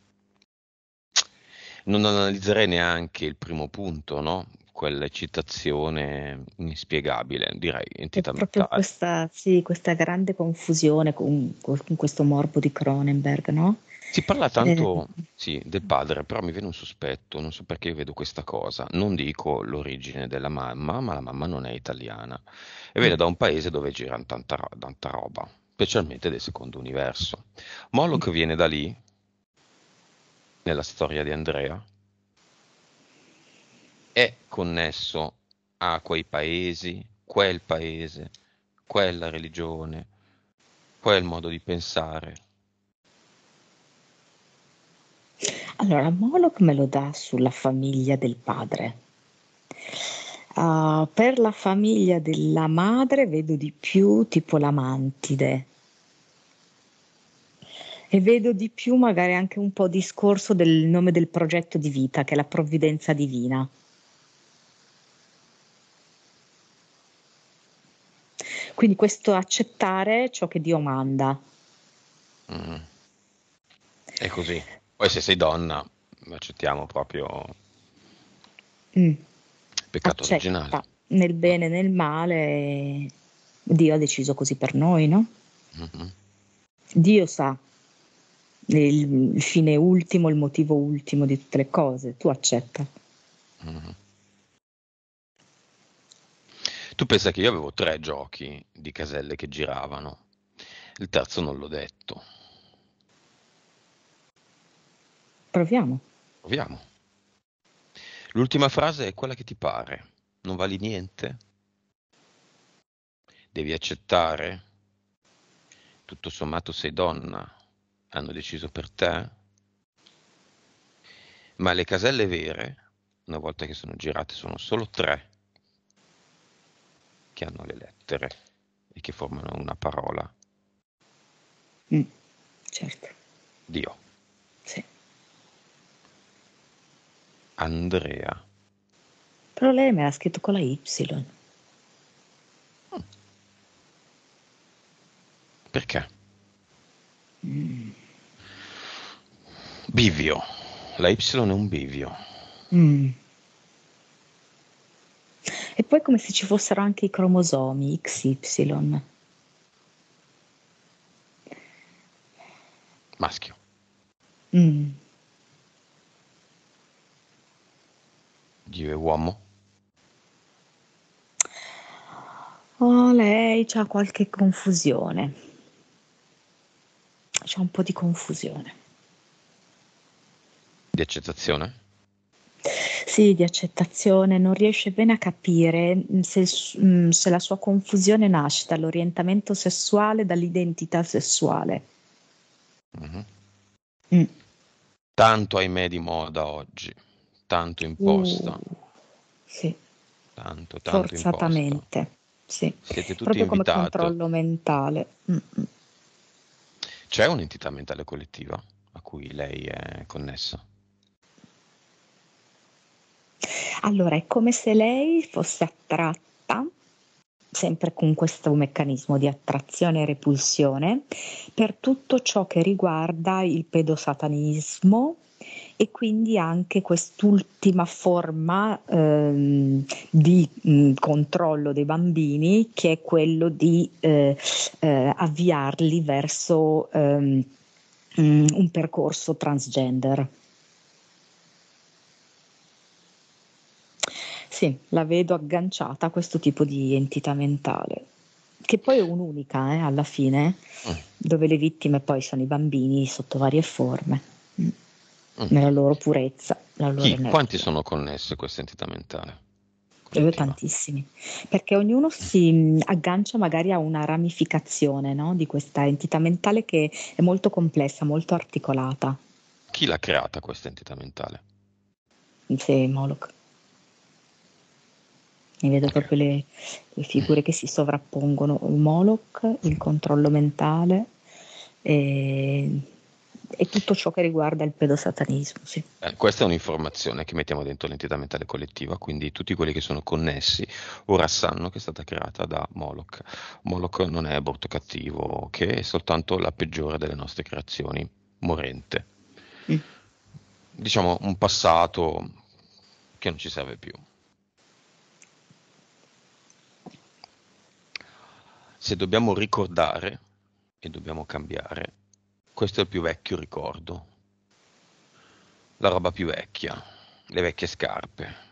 Non analizzerei neanche il primo punto, no? Quell'eccitazione inspiegabile, direi è entità proprio questa, sì, questa grande confusione con, con questo morbo di Cronenberg, no? Si parla Eh, tanto, sì, del padre, però mi viene un sospetto, non so perché io vedo questa cosa. Non dico l'origine della mamma, ma la mamma non è italiana e viene da un paese dove gira tanta, tanta roba, specialmente del secondo universo. Moloch viene da lì, nella storia di Andrea, è connesso a quei paesi, quel paese, quella religione, quel modo di pensare. Allora, Moloch me lo dà sulla famiglia del padre. Ah, per la famiglia della madre vedo di più tipo la mantide. E vedo di più magari anche un po' discorso del nome del progetto di vita, che è la provvidenza divina. Quindi questo accettare ciò che Dio manda. Mm. È così. Poi se sei donna, accettiamo proprio mm. peccato Accetta, originale. Nel bene e nel male, Dio ha deciso così per noi, no? Mm-hmm. Dio sa il, il, fine ultimo, il motivo ultimo di tutte le cose, tu accetta. Mm-hmm. Tu pensa che io avevo tre giochi di caselle che giravano, il terzo non l'ho detto. Proviamo. Proviamo. L'ultima frase è quella che ti pare. Non vali niente? Devi accettare? Tutto sommato sei donna. Hanno deciso per te? Ma le caselle vere, una volta che sono girate, sono solo tre che hanno le lettere e che formano una parola. Mm, certo. Dio. Andrea. Però lei me l'ha scritto con la Y. Perché? Mm. Bivio. La Y è un bivio. Mm. E poi come se ci fossero anche i cromosomi XY. Maschio. Mm. Dio è uomo? Oh, lei c'ha qualche confusione. C'è un po' di confusione. Di accettazione? Sì, di accettazione, non riesce bene a capire mm, se, mm, se la sua confusione nasce dall'orientamento sessuale, dall'identità sessuale. Mm-hmm. Mm. Tanto ahimè di moda oggi, tanto imposta. Uh, sì. Tanto, tanto Forzatamente, imposta. sì. Siete tutti Proprio invitati. come controllo mentale. Mm-mm. C'è un'entità mentale collettiva a cui lei è connessa? Allora, è come se lei fosse attratta, sempre con questo meccanismo di attrazione e repulsione, per tutto ciò che riguarda il pedosatanismo e quindi anche quest'ultima forma ehm, di mh, controllo dei bambini che è quello di eh, eh, avviarli verso ehm, un percorso transgender. Sì, la vedo agganciata a questo tipo di entità mentale, che poi è un'unica eh, alla fine, mm. dove le vittime poi sono i bambini sotto varie forme, mm. mm. Nella loro purezza. Loro quanti sono connesse questa entità mentale? Io tantissimi, perché ognuno si mm, aggancia magari a una ramificazione no, di questa entità mentale che è molto complessa, molto articolata. Chi l'ha creata questa entità mentale? Sì, Moloch mi vedo proprio le, le, figure che si sovrappongono, il Moloch, il controllo mentale e, e tutto ciò che riguarda il pedosatanismo. Sì. Eh, questa è un'informazione che mettiamo dentro l'entità mentale collettiva, quindi tutti quelli che sono connessi ora sanno che è stata creata da Moloch. Moloch non è aborto cattivo, che è soltanto la peggiore delle nostre creazioni, morente. Mm. Diciamo un passato che non ci serve più. Se dobbiamo ricordare e dobbiamo cambiare, questo è il più vecchio ricordo. La roba più vecchia, le vecchie scarpe.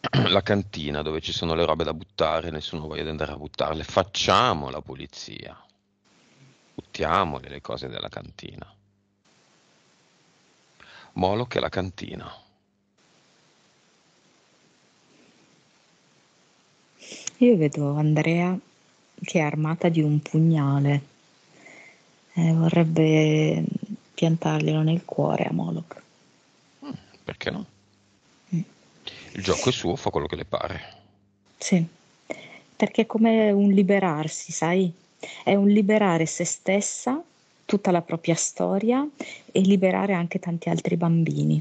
La cantina dove ci sono le robe da buttare, nessuno voglia andare a buttarle. Facciamo la pulizia. Buttiamole le cose della cantina. Moloch è la cantina. Io vedo Andrea che è armata di un pugnale, eh, vorrebbe piantarglielo nel cuore a Moloch. Mm, perché no? Mm. Il gioco è suo, fa quello che le pare. Sì, perché è come un liberarsi, sai? È un liberare se stessa tutta la propria storia e liberare anche tanti altri bambini.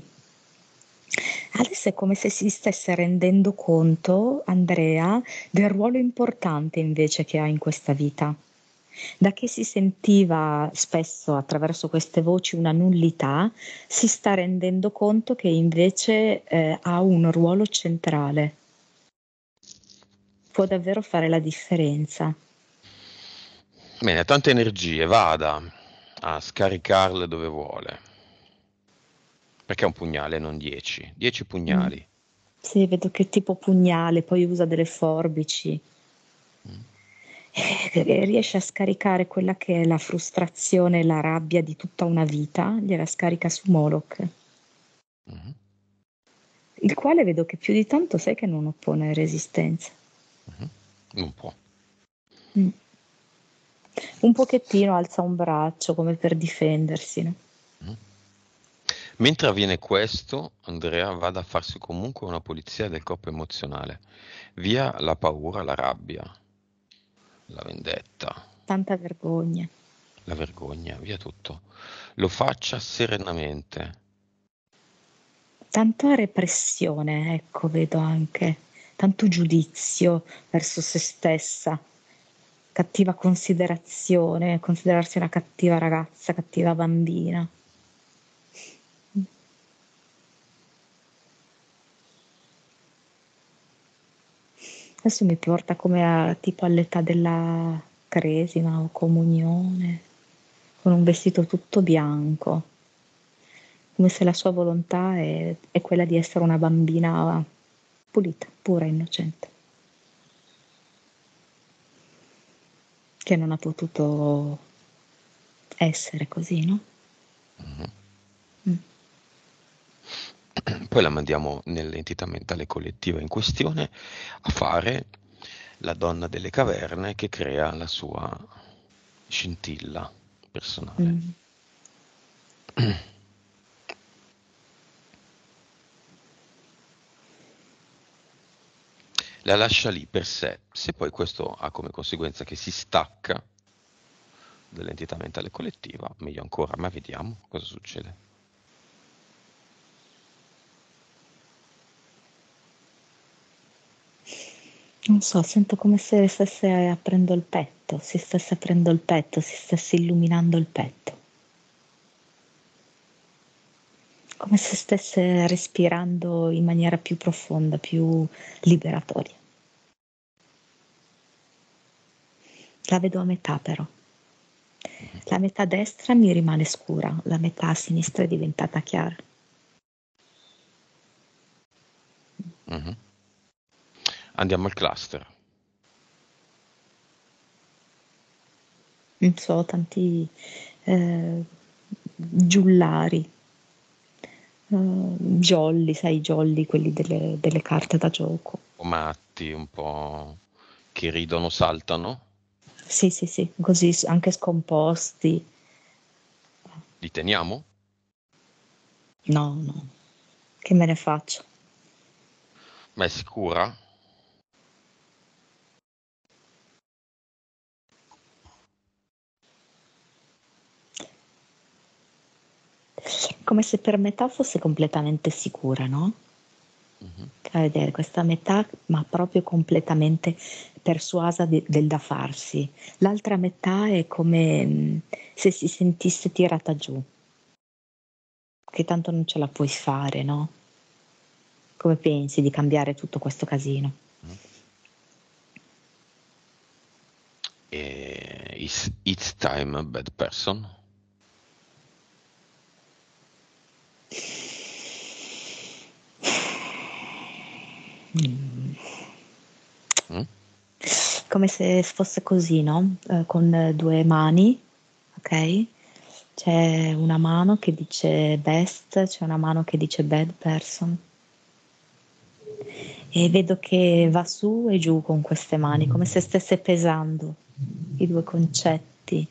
Adesso è come se si stesse rendendo conto, Andrea, del ruolo importante invece che ha in questa vita. Da che si sentiva spesso attraverso queste voci una nullità, si sta rendendo conto che invece eh, ha un ruolo centrale. Può davvero fare la differenza. Bene, tante energie, vada a scaricarle dove vuole. Perché è un pugnale, non dieci? Dieci pugnali. Mm. Sì, vedo che tipo pugnale, poi usa delle forbici. Mm. E riesce a scaricare quella che è la frustrazione e la rabbia di tutta una vita, gliela scarica su Moloch. Mm. Il quale vedo che più di tanto sai che non oppone resistenza. Mm-hmm. Non può. Mm. Un pochettino alza un braccio come per difendersi. No? Mm. Mentre avviene questo, Andrea va a farsi comunque una pulizia del corpo emozionale, via la paura, la rabbia, la vendetta. Tanta vergogna. La vergogna, via tutto. Lo faccia serenamente. Tanta repressione, ecco, vedo anche, tanto giudizio verso se stessa, cattiva considerazione, considerarsi una cattiva ragazza, cattiva bambina. Adesso mi porta come a, tipo all'età della cresima o comunione, con un vestito tutto bianco, come se la sua volontà è, è quella di essere una bambina pulita, pura, innocente, che non ha potuto essere così, no? Mm-hmm. Poi la mandiamo nell'entità mentale collettiva in questione a fare la donna delle caverne che crea la sua scintilla personale. Mm. La lascia lì per sé, se poi questo ha come conseguenza che si stacca dall'entità mentale collettiva, meglio ancora, ma vediamo cosa succede. Non so, sento come se stesse aprendo il petto, si stesse aprendo il petto, si stesse illuminando il petto. Come se stesse respirando in maniera più profonda, più liberatoria. La vedo a metà però. La metà destra mi rimane scura, la metà sinistra è diventata chiara. Mm-hmm. Andiamo al cluster. Non so, tanti eh, giullari, uh, jolly, sai, jolly, quelli delle, delle carte da gioco. Un po' matti, un po' che ridono, saltano. Sì, sì, sì, così anche scomposti. Li teniamo? No, no, che me ne faccio? Ma è sicura? Come se per metà fosse completamente sicura, no? Uh-huh. A vedere questa metà, ma proprio completamente persuasa de- del da farsi. L'altra metà è come mm, se si sentisse tirata giù, che tanto non ce la puoi fare, no? Come pensi di cambiare tutto questo casino? Uh-huh. E, is, it's time, bad person. Mm. Come se fosse così, no? Eh, con due mani, ok? C'è una mano che dice best, c'è una mano che dice bad person. E vedo che va su e giù con queste mani, come se stesse pesando i due concetti,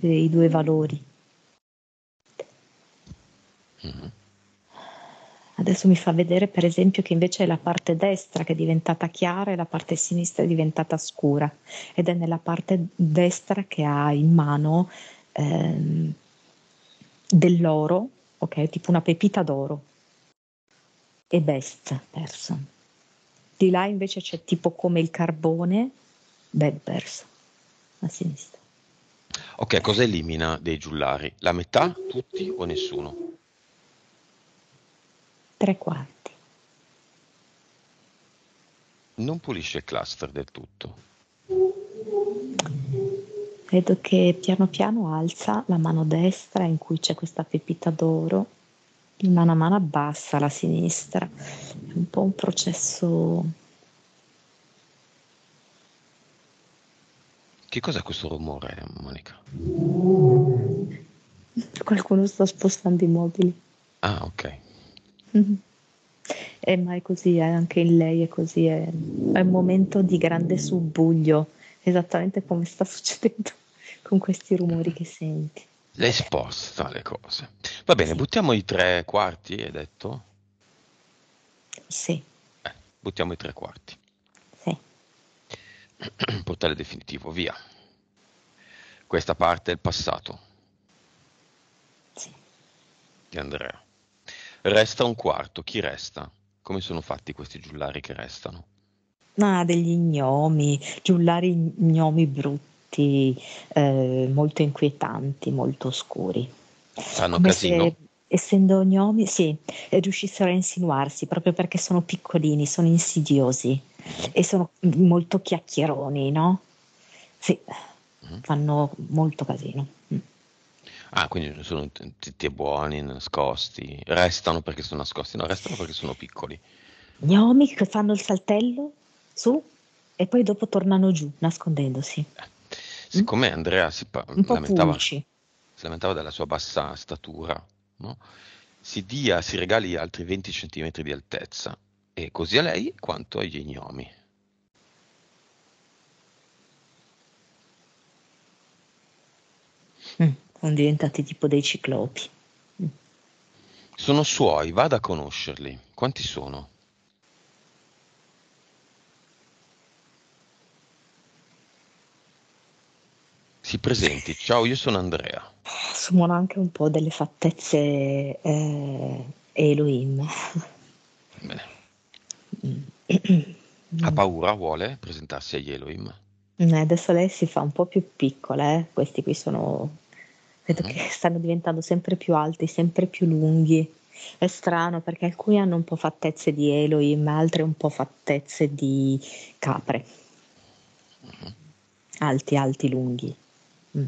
i due valori. Mm-hmm. Adesso mi fa vedere per esempio che invece è la parte destra che è diventata chiara e la parte sinistra è diventata scura ed è nella parte destra che ha in mano ehm, dell'oro, ok? Tipo una pepita d'oro e best person. Di là invece c'è tipo come il carbone, bad person, a sinistra. Ok, cosa elimina dei giullari? La metà, tutti o nessuno? Tre quarti. Non pulisce il cluster del tutto. Vedo che piano piano alza la mano destra in cui c'è questa pepita d'oro, mano a mano abbassa la sinistra. È un po' un processo Che cos'è questo rumore, Monica? Qualcuno sta spostando i mobili. Ah, ok. Mm-hmm. Eh, ma è così, eh, anche in lei è così, è, è un momento di grande subbuglio, esattamente come sta succedendo con questi rumori che senti. Lei sposta le cose. Va bene, sì. buttiamo i tre quarti, hai detto? Sì. Eh, buttiamo i tre quarti. portale definitivo, via. Questa parte è il passato. Sì. Di Andrea. Resta un quarto, chi resta? Come sono fatti questi giullari che restano? Ah, degli gnomi, giullari gnomi brutti, eh, molto inquietanti, molto oscuri. Fanno Come casino? Se, essendo gnomi, sì, riuscissero a insinuarsi proprio perché sono piccolini, sono insidiosi e sono molto chiacchieroni, no? Sì, mm. fanno molto casino. Ah, quindi sono tutti buoni, nascosti, restano perché sono nascosti, no, restano perché sono piccoli. Gnomi che fanno il saltello su e poi dopo tornano giù, nascondendosi. Eh, siccome? Andrea si, pa- lamentava, si lamentava della sua bassa statura, no? si dia, si regali altri 20 cm di altezza e così a lei quanto agli gnomi. Mm, sono diventati tipo dei ciclopi. Mm. Sono suoi, vada a conoscerli. Quanti sono? Si presenti, ciao, io sono Andrea. Assumono anche un po' delle fattezze eh, Elohim. Bene. Ha paura, vuole presentarsi agli Elohim? Eh, adesso lei si fa un po' più piccola, eh? questi qui sono, vedo mm-hmm. che stanno diventando sempre più alti, sempre più lunghi. È strano perché alcuni hanno un po' fattezze di Elohim, altri un po' fattezze di capre. Mm-hmm. Alti, alti, lunghi. Mm.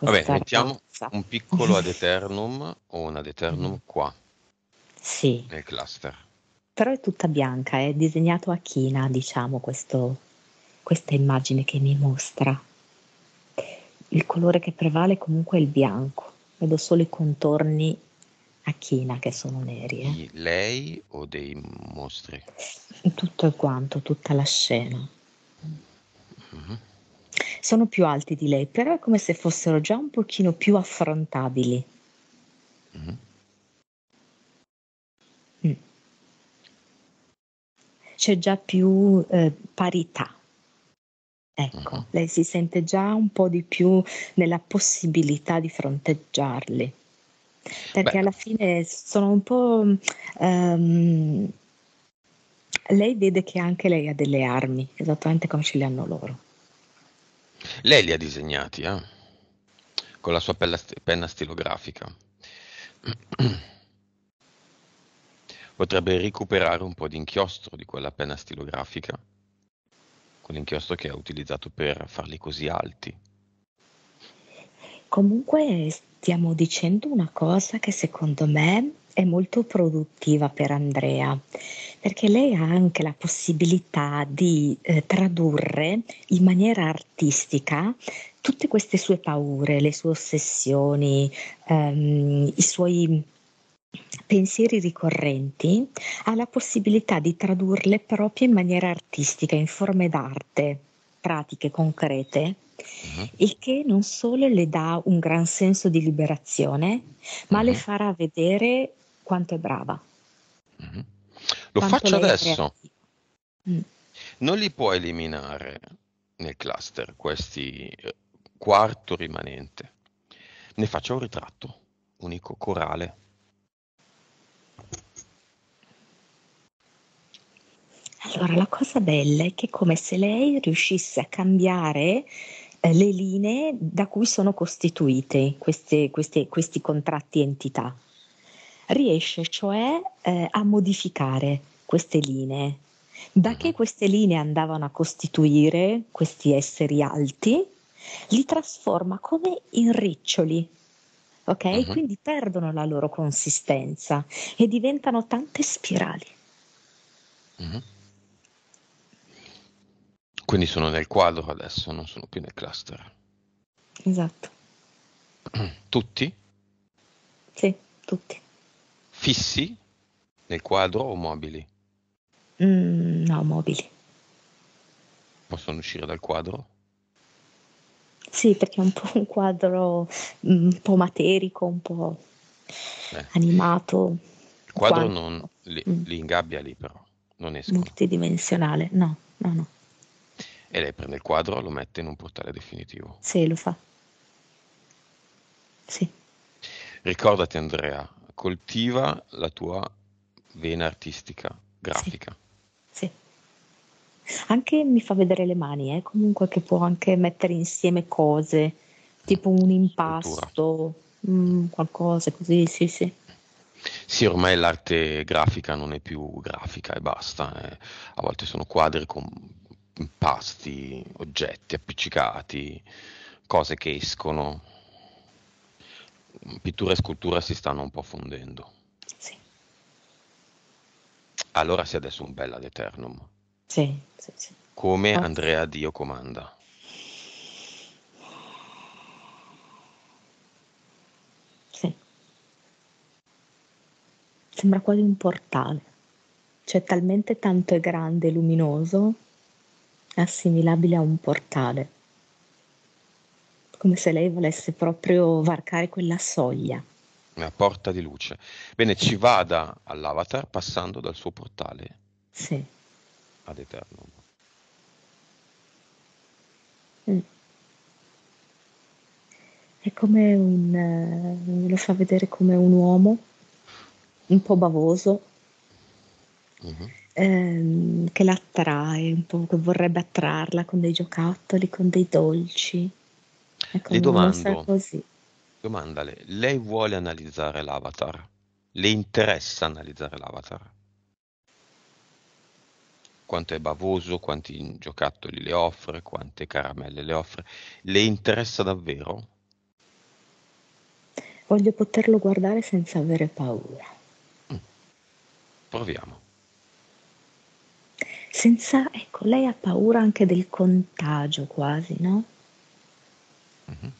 Vabbè, mettiamo un piccolo ad eternum o un ad eternum mm. qua. Sì. Nel cluster. Però è tutta bianca, è disegnato a china, diciamo, questo, questa immagine che mi mostra. Il colore che prevale comunque è il bianco. Vedo solo i contorni a china che sono neri. Eh. Di lei o dei mostri? Tutto quanto, tutta la scena. Mm-hmm sono più alti di lei, però è come se fossero già un pochino più affrontabili. Mm-hmm. Mm. C'è già più eh, parità. Ecco, uh-huh. lei si sente già un po' di più nella possibilità di fronteggiarli. Perché Beh. alla fine sono un po'... Um, lei vede che anche lei ha delle armi, esattamente come ce le hanno loro. Lei li ha disegnati, eh? con la sua penna stilografica. Potrebbe recuperare un po' di inchiostro di quella penna stilografica, quell'inchiostro che ha utilizzato per farli così alti. Comunque stiamo dicendo una cosa che secondo me è molto produttiva per Andrea, perché lei ha anche la possibilità di eh, tradurre in maniera artistica tutte queste sue paure, le sue ossessioni, ehm, i suoi pensieri ricorrenti, ha la possibilità di tradurle proprio in maniera artistica, in forme d'arte, pratiche, concrete, Uh-huh. il che non solo le dà un gran senso di liberazione, ma uh-huh. le farà vedere quanto è brava. Mm-hmm. Lo quanto faccio adesso. Mm. Non li può eliminare nel cluster questi eh, quarto rimanente. Ne faccia un ritratto unico, corale. Allora, la cosa bella è che è come se lei riuscisse a cambiare eh, le linee da cui sono costituite queste, queste, questi contratti entità. Riesce cioè eh, a modificare queste linee. Da che mhm. queste linee andavano a costituire questi esseri alti, li trasforma come in riccioli, ok? Uh-huh. Quindi perdono la loro consistenza e diventano tante spirali. Uh-huh. Quindi sono nel quadro adesso, non sono più nel cluster. Esatto. Tutti? Sì, tutti. Fissi nel quadro o mobili? Mm, no, mobili. Possono uscire dal quadro? Sì, perché è un po' un quadro mm, un po' materico, un po' eh. animato. Il quadro quadro. non li, mm. li, ingabbia lì però, non escono. Multidimensionale, no, no, no. E lei prende il quadro e lo mette in un portale definitivo. Sì, lo fa. Sì. Ricordati Andrea, coltiva la tua vena artistica, grafica. Sì. sì. Anche mi fa vedere le mani, eh? comunque che può anche mettere insieme cose, tipo un impasto, mm, qualcosa così, sì, sì. Sì, ormai l'arte grafica non è più grafica e basta. Eh. A volte sono quadri con impasti, oggetti appiccicati, cose che escono. Pittura e scultura si stanno un po' fondendo. Sì. Allora sia adesso un bella ad eternum. Sì, sì, sì. Come oh. Andrea Dio comanda. Sì. Sembra quasi un portale. Cioè talmente tanto è grande e luminoso assimilabile a un portale, come se lei volesse proprio varcare quella soglia. Una porta di luce. Bene, ci vada all'avatar passando dal suo portale. Sì. Ad Eternum. Mm. È come un... me lo fa vedere come un uomo, un po' bavoso, mm-hmm ehm, che la attrae, un po' che vorrebbe attrarla con dei giocattoli, con dei dolci. Ecco, Le domando, così. domandale, lei vuole analizzare l'avatar? Le interessa analizzare l'avatar? Quanto è bavoso, quanti giocattoli le offre, quante caramelle le offre? Le interessa davvero? Voglio poterlo guardare senza avere paura. Mm. Proviamo senza, ecco, lei ha paura anche del contagio quasi, no? Mm-hmm.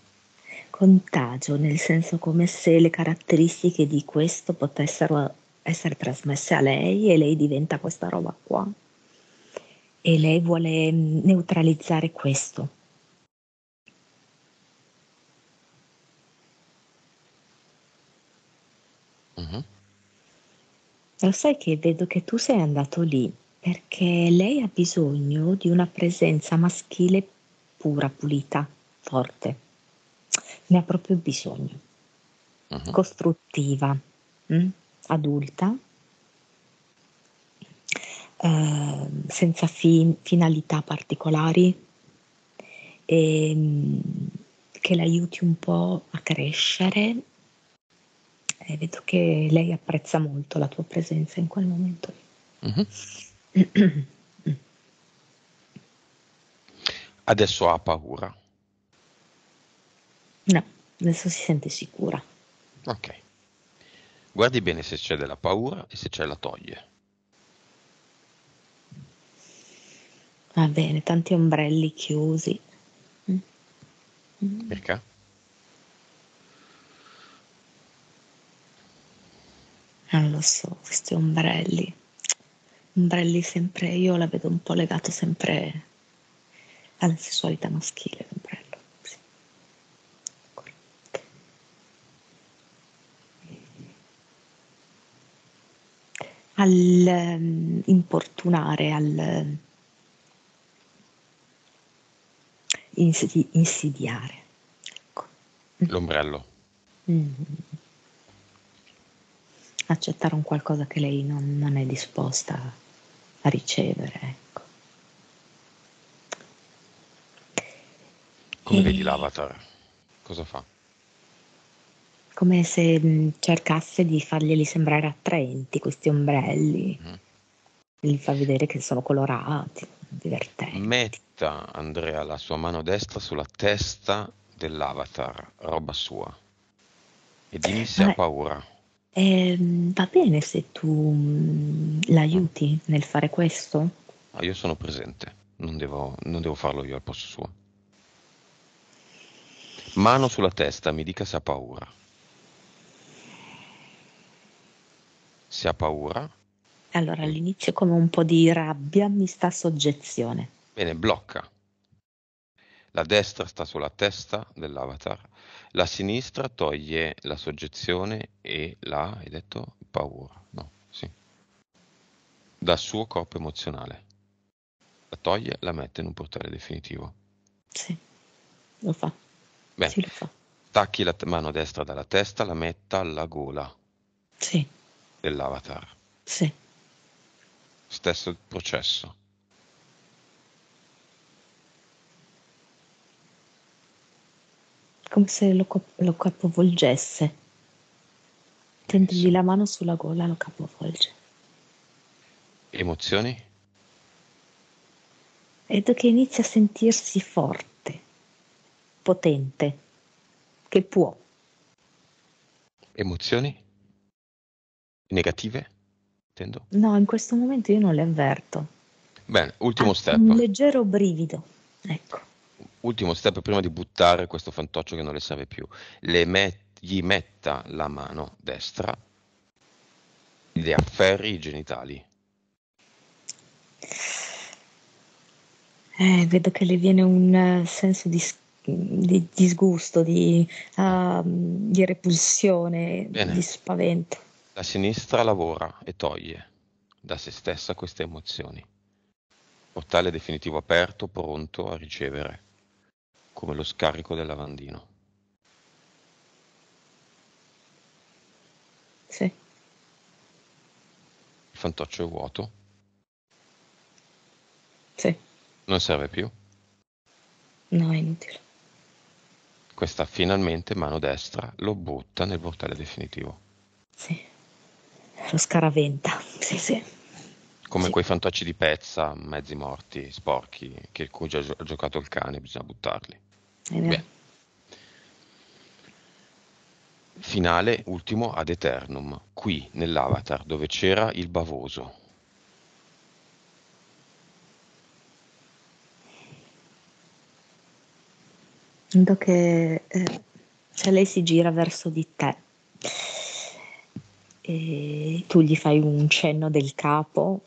Contagio, nel senso come se le caratteristiche di questo potessero essere trasmesse a lei e lei diventa questa roba qua. E lei vuole neutralizzare questo. Mm-hmm. Lo sai che vedo che tu sei andato lì perché lei ha bisogno di una presenza maschile pura, pulita, forte. Ne ha proprio bisogno. Uh-huh. Costruttiva, mh? Mm? adulta, eh, senza fin- finalità particolari, e, mh, che l'aiuti un po' a crescere. E vedo che lei apprezza molto la tua presenza in quel momento. Uh-huh. Adesso ha paura. No, adesso si sente sicura. Ok. Guardi bene se c'è della paura e se c'è la toglie. Va bene, tanti ombrelli chiusi. Perché? Non lo so, questi ombrelli ombrelli sempre, io la vedo un po' legato sempre alla sessualità maschile, l'ombrello. Sì. Al um, importunare, al, insidi- insidiare. Ecco. L'ombrello. Mm. Accettare un qualcosa che lei non, non è disposta a ricevere. Ecco. Come E- vedi l'avatar? Cosa fa? come se mh, cercasse di farglieli sembrare attraenti questi ombrelli, Mhm. li fa vedere che sono colorati, divertenti. Metta Andrea la sua mano destra sulla testa dell'avatar, roba sua, e dimmi se ha paura. Ehm, va bene se tu mh, l'aiuti nel fare questo? Ah, io sono presente, non devo, non devo farlo io al posto suo. Mano sulla testa, mi dica se ha paura. Se ha paura, Allora all'inizio come un po' di rabbia mi sta soggezione. bene, blocca. La destra sta sulla testa dell'avatar, la sinistra toglie la soggezione e la, hai detto, paura, no, sì, dal suo corpo emozionale. La toglie, la mette in un portale definitivo. Sì, lo fa. Bene, Sì, lo fa. tacchi la mano destra dalla testa, la metta alla gola Sì, dell'avatar. sì. Stesso processo. Come se lo, lo capovolgesse. Tendegli Benissimo. la mano sulla gola, lo capovolge. Emozioni? Vedo che inizia a sentirsi forte, potente, che può. Emozioni? Negative? Intendo? No, in questo momento io non le avverto. Bene, ultimo Ha step. Un leggero brivido. Ecco. Ultimo step prima di buttare questo fantoccio che non le serve più. Le met- gli metta la mano destra, le afferri i genitali. Eh, vedo che le viene un eh, senso di, di disgusto, di, ah, di repulsione, Bene. di spavento. La sinistra lavora e toglie da se stessa queste emozioni. Portale definitivo aperto, pronto a ricevere, come lo scarico del lavandino. Sì. Il fantoccio è vuoto, Sì. non serve più. No, è inutile. Questa finalmente mano destra lo butta nel portale definitivo. Sì. Lo scaraventa. Sì, sì. Come Sì. quei fantocci di pezza, mezzi morti, sporchi, che cui già ha giocato il cane, bisogna buttarli. Bene. Finale, ultimo, ad eternum, qui nell'avatar dove c'era il bavoso. Vedo che eh, cioè lei si gira verso di te e tu gli fai un cenno del capo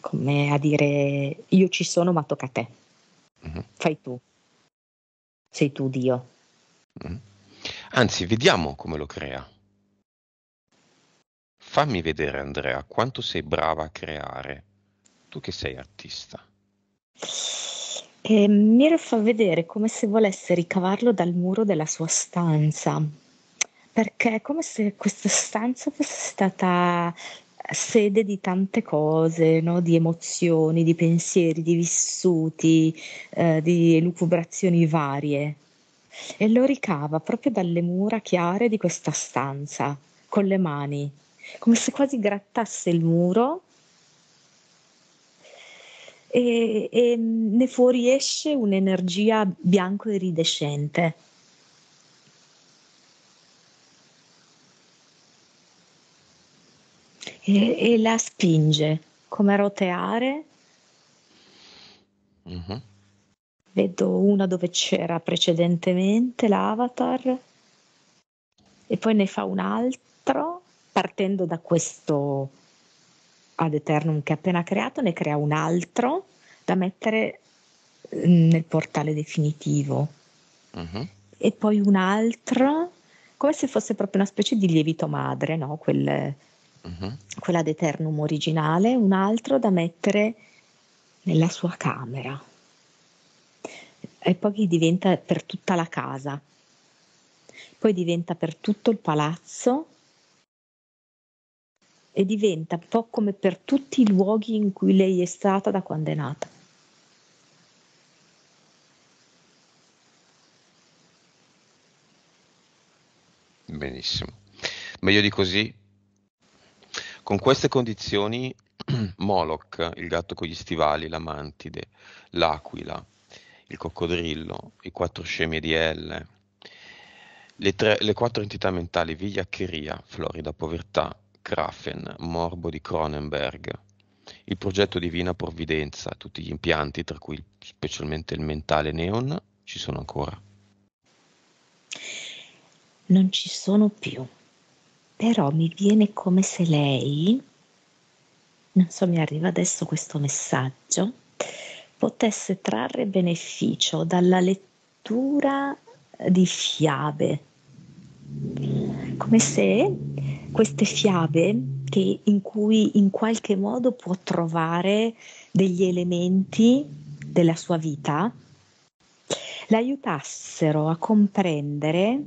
come a dire io ci sono ma tocca a te, Mhm, fai tu, sei tu Dio. mhm. Anzi, vediamo come lo crea. Fammi vedere, Andrea, quanto sei brava a creare. Tu che sei artista. E Mir fa vedere come se volesse ricavarlo dal muro della sua stanza, perché è come se questa stanza fosse stata sede di tante cose, no? Di emozioni, di pensieri, di vissuti, eh, di elucubrazioni varie. E lo ricava proprio dalle mura chiare di questa stanza, con le mani, come se quasi grattasse il muro e, e ne fuoriesce un'energia bianco iridescente. E, e la spinge come roteare. Mhm, Vedo una dove c'era precedentemente l'avatar e poi ne fa un altro partendo da questo ad eternum che ha appena creato, ne crea un altro da mettere eh, nel portale definitivo mhm. e poi un altro come se fosse proprio una specie di lievito madre, no? Quel- Mhm. quella ad eternum originale, un altro da mettere nella sua camera. e poi diventa per tutta la casa, poi diventa per tutto il palazzo e diventa un po' come per tutti i luoghi in cui lei è stata da quando è nata. Benissimo. Meglio di così? Con queste condizioni, Moloch, il gatto con gli stivali, la mantide, l'aquila, il coccodrillo, i quattro scemi di L, le, tre, le quattro entità mentali, vigliaccheria, florida povertà, Krafen, morbo di Cronenberg, il progetto Divina Provvidenza, tutti gli impianti, tra cui specialmente il mentale Neon, ci sono ancora? Non ci sono più, però mi viene come se lei, non so, mi arriva adesso questo messaggio, potesse trarre beneficio dalla lettura di fiabe, come se queste fiabe che, in cui in qualche modo può trovare degli elementi della sua vita, l'aiutassero a comprendere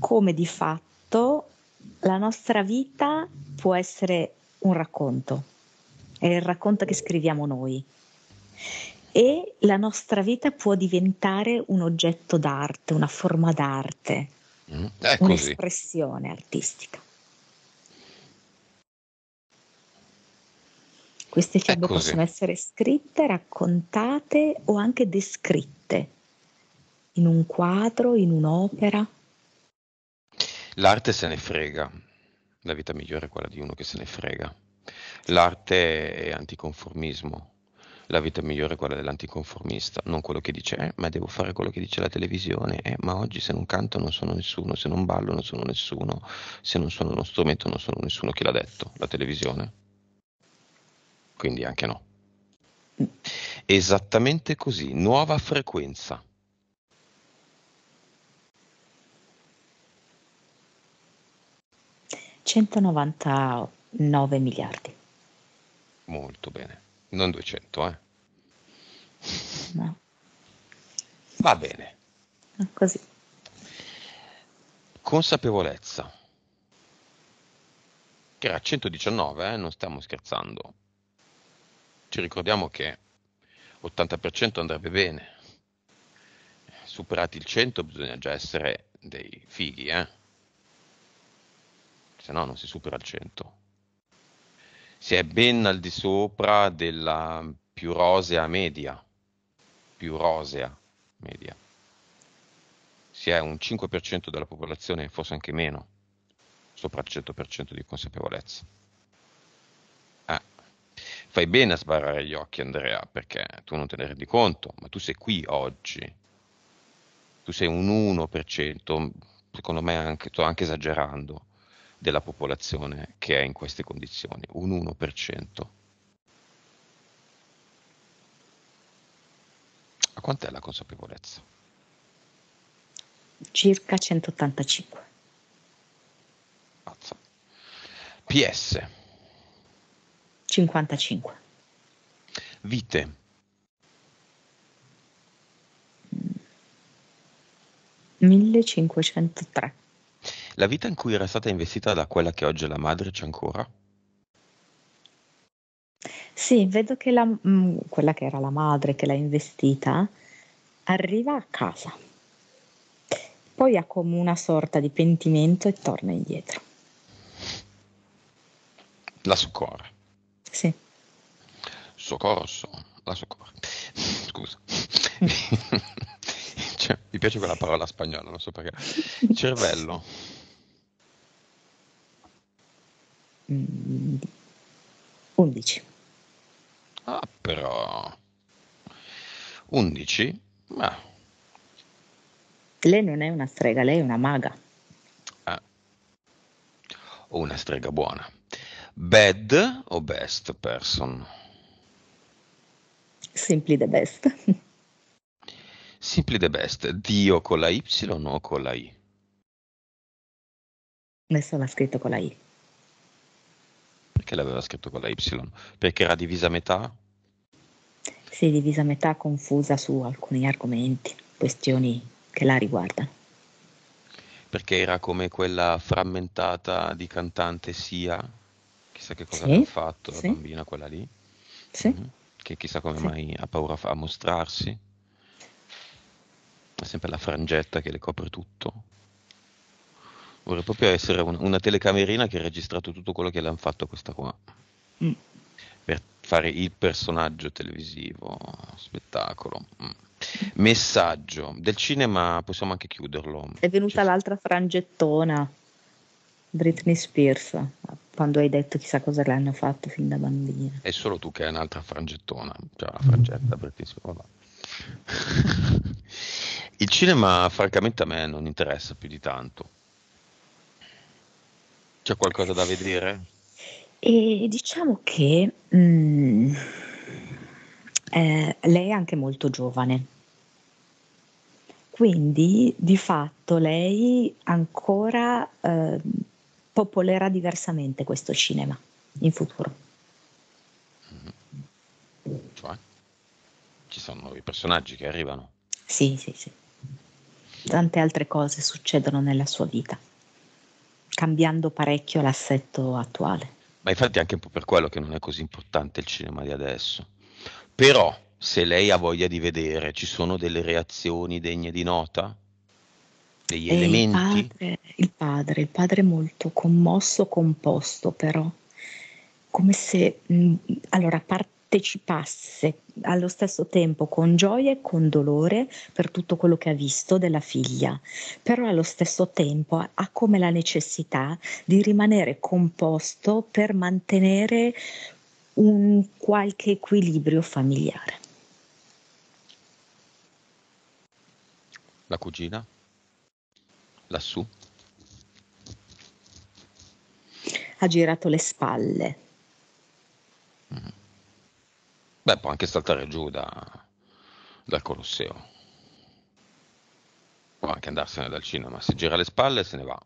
come di fatto la nostra vita può essere un racconto, è il racconto che scriviamo noi e la nostra vita può diventare un oggetto d'arte, una forma d'arte, mm, un'espressione artistica. Queste fiabe possono essere scritte, raccontate o anche descritte in un quadro, in un'opera. L'arte se ne frega, la vita migliore è quella di uno che se ne frega. L'arte è anticonformismo, la vita migliore è quella dell'anticonformista, non quello che dice, eh, ma devo fare quello che dice la televisione, eh, ma oggi se non canto non sono nessuno, se non ballo non sono nessuno, se non suono uno strumento non sono nessuno. Chi l'ha detto? La televisione? quindi anche no. Esattamente così, nuova frequenza. «199 miliardi». Molto bene, non 200, eh? No. Va bene. Così. Consapevolezza. Che era 119, eh? non stiamo scherzando ci ricordiamo che 80% andrebbe bene, superati il 100 bisogna già essere dei fighi, eh? Se no non si supera il 100. Si è ben al di sopra della più rosea media, più rosea media. Si è un 5% della popolazione, forse anche meno, sopra il 100% di consapevolezza. Fai bene a sbarrare gli occhi, Andrea, perché tu non te ne rendi conto, ma tu sei qui oggi. Tu sei un 1%, secondo me anche, sto anche esagerando, della popolazione che è in queste condizioni, un 1%. A quant'è la consapevolezza? Circa 185. Mazza. PS. 55. Vite. Millecinquecentotre. La vita in cui era stata investita da quella che oggi è la madre c'è ancora? Sì, vedo che la, mm, quella che era la madre che l'ha investita arriva a casa, poi ha come una sorta di pentimento e torna indietro. La soccorre. Sì. Soccorso, la soccorre. Scusa. cioè, mi piace quella parola spagnola, non so perché. Cervello. Mm, 11. Ah, però. 11? Ma... Lei non è una strega, lei è una maga. Ah. O una strega buona. Bad o best person? Simply the best. Simply the best. Dio con la Y o con la I? Adesso l'ha scritto con la I. Perché l'aveva scritto con la Y? Perché era divisa a metà? Sì, divisa a metà, confusa su alcuni argomenti. questioni che la riguardano. Perché era come quella frammentata di cantante Sia, chissà che cosa Sì, aveva fatto la sì, bambina quella lì, sì, mhm, che chissà come sì. mai ha paura a mostrarsi, è sempre la frangetta che le copre tutto. Vorrei proprio essere un- una telecamerina che ha registrato tutto quello che le hanno fatto a questa qua, Mm. per fare il personaggio televisivo, spettacolo. Mm. Messaggio del cinema, possiamo anche chiuderlo. È venuta l'altra frangettona, Britney Spears, quando hai detto chissà cosa le hanno fatto fin da bambina. È solo tu che hai un'altra frangettona, cioè la frangetta, Britney Spears, vabbè. Il cinema, francamente, a me non interessa più di tanto. C'è qualcosa da vedere? E diciamo che mm, eh, lei è anche molto giovane, quindi di fatto lei ancora eh, popolerà diversamente questo cinema in futuro. Cioè, ci sono nuovi personaggi che arrivano. Sì, sì, sì. Tante altre cose succedono nella sua vita, cambiando parecchio l'assetto attuale. Ma infatti è anche un po' per quello che non è così importante il cinema di adesso. Però, se lei ha voglia di vedere, ci sono delle reazioni degne di nota? Degli E il elementi? padre, il padre, il padre molto commosso, composto però, come se mh, allora partecipasse allo stesso tempo con gioia e con dolore per tutto quello che ha visto della figlia, però allo stesso tempo ha come la necessità di rimanere composto per mantenere un qualche equilibrio familiare. La cugina? Lassù? Ha girato le spalle. Beh, può anche saltare giù da- dal Colosseo. Può anche andarsene dal cinema. Se gira le spalle se ne va.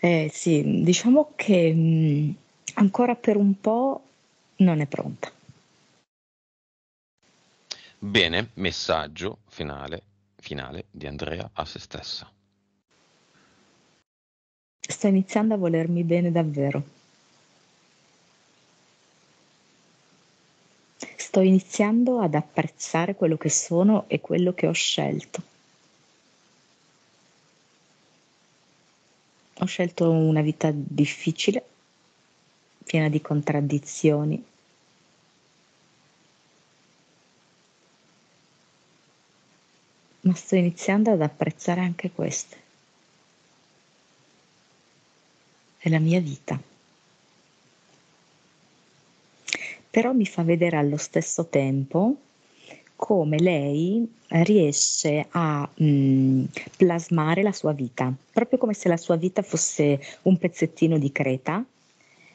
Eh sì, diciamo che mh, ancora per un po' non è pronta. Bene, messaggio finale, finale di Andrea a se stessa. Sto iniziando a volermi bene davvero. Sto iniziando ad apprezzare quello che sono e quello che ho scelto. Ho scelto una vita difficile, piena di contraddizioni. Ma sto iniziando ad apprezzare anche queste. È la mia vita. Però mi fa vedere allo stesso tempo come lei riesce a mm, plasmare la sua vita, proprio come se la sua vita fosse un pezzettino di creta.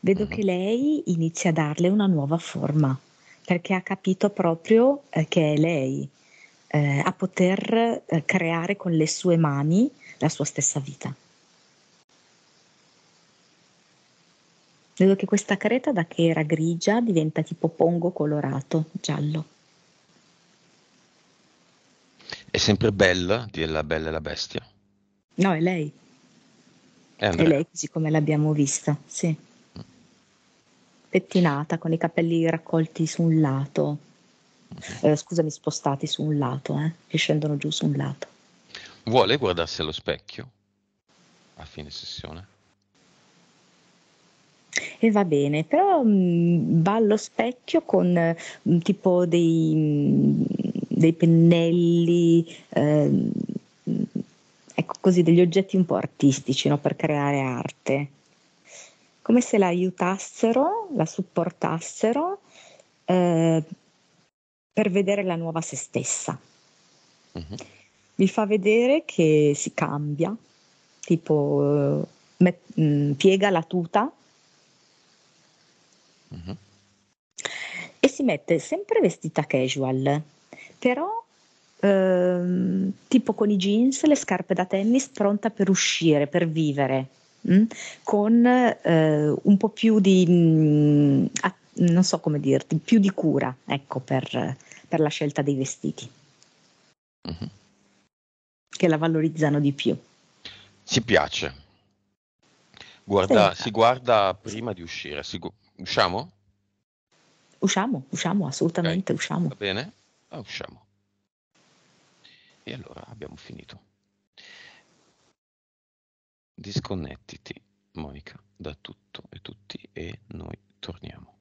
Vedo Mhm. che lei inizia a darle una nuova forma, perché ha capito proprio eh, che è lei eh, a poter eh, creare con le sue mani la sua stessa vita. Vedo che questa creta da che era grigia diventa tipo pongo colorato, giallo. È sempre Bella, di La Bella e la Bestia. No, è lei, È è lei così come l'abbiamo vista, sì. Pettinata, con i capelli raccolti su un lato, eh, scusami, spostati su un lato, eh, che scendono giù su un lato. Vuole guardarsi allo specchio a fine sessione? E va bene, però mh, va allo specchio con eh, mh, tipo dei, mh, dei pennelli, mh, ecco così, degli oggetti un po' artistici, no, per creare arte. Come se la aiutassero, la supportassero eh, per vedere la nuova se stessa. Mhm. Mi fa vedere che si cambia, tipo eh, met- mh, piega la tuta Mhm. e si mette sempre vestita casual, però ehm, tipo con i jeans, le scarpe da tennis pronta per uscire, per vivere. mh, mm, con eh, un po' più di, mh, mm, a, non so come dirti, più di cura, ecco, per, per la scelta dei vestiti, mm-hmm. che la valorizzano di più. Ci piace. Guarda, si guarda prima di uscire. Si, usciamo? Usciamo, usciamo, assolutamente okay. usciamo. Va bene? Ah, usciamo. E allora abbiamo finito. Disconnettiti, Monica, da tutto e tutti e noi torniamo.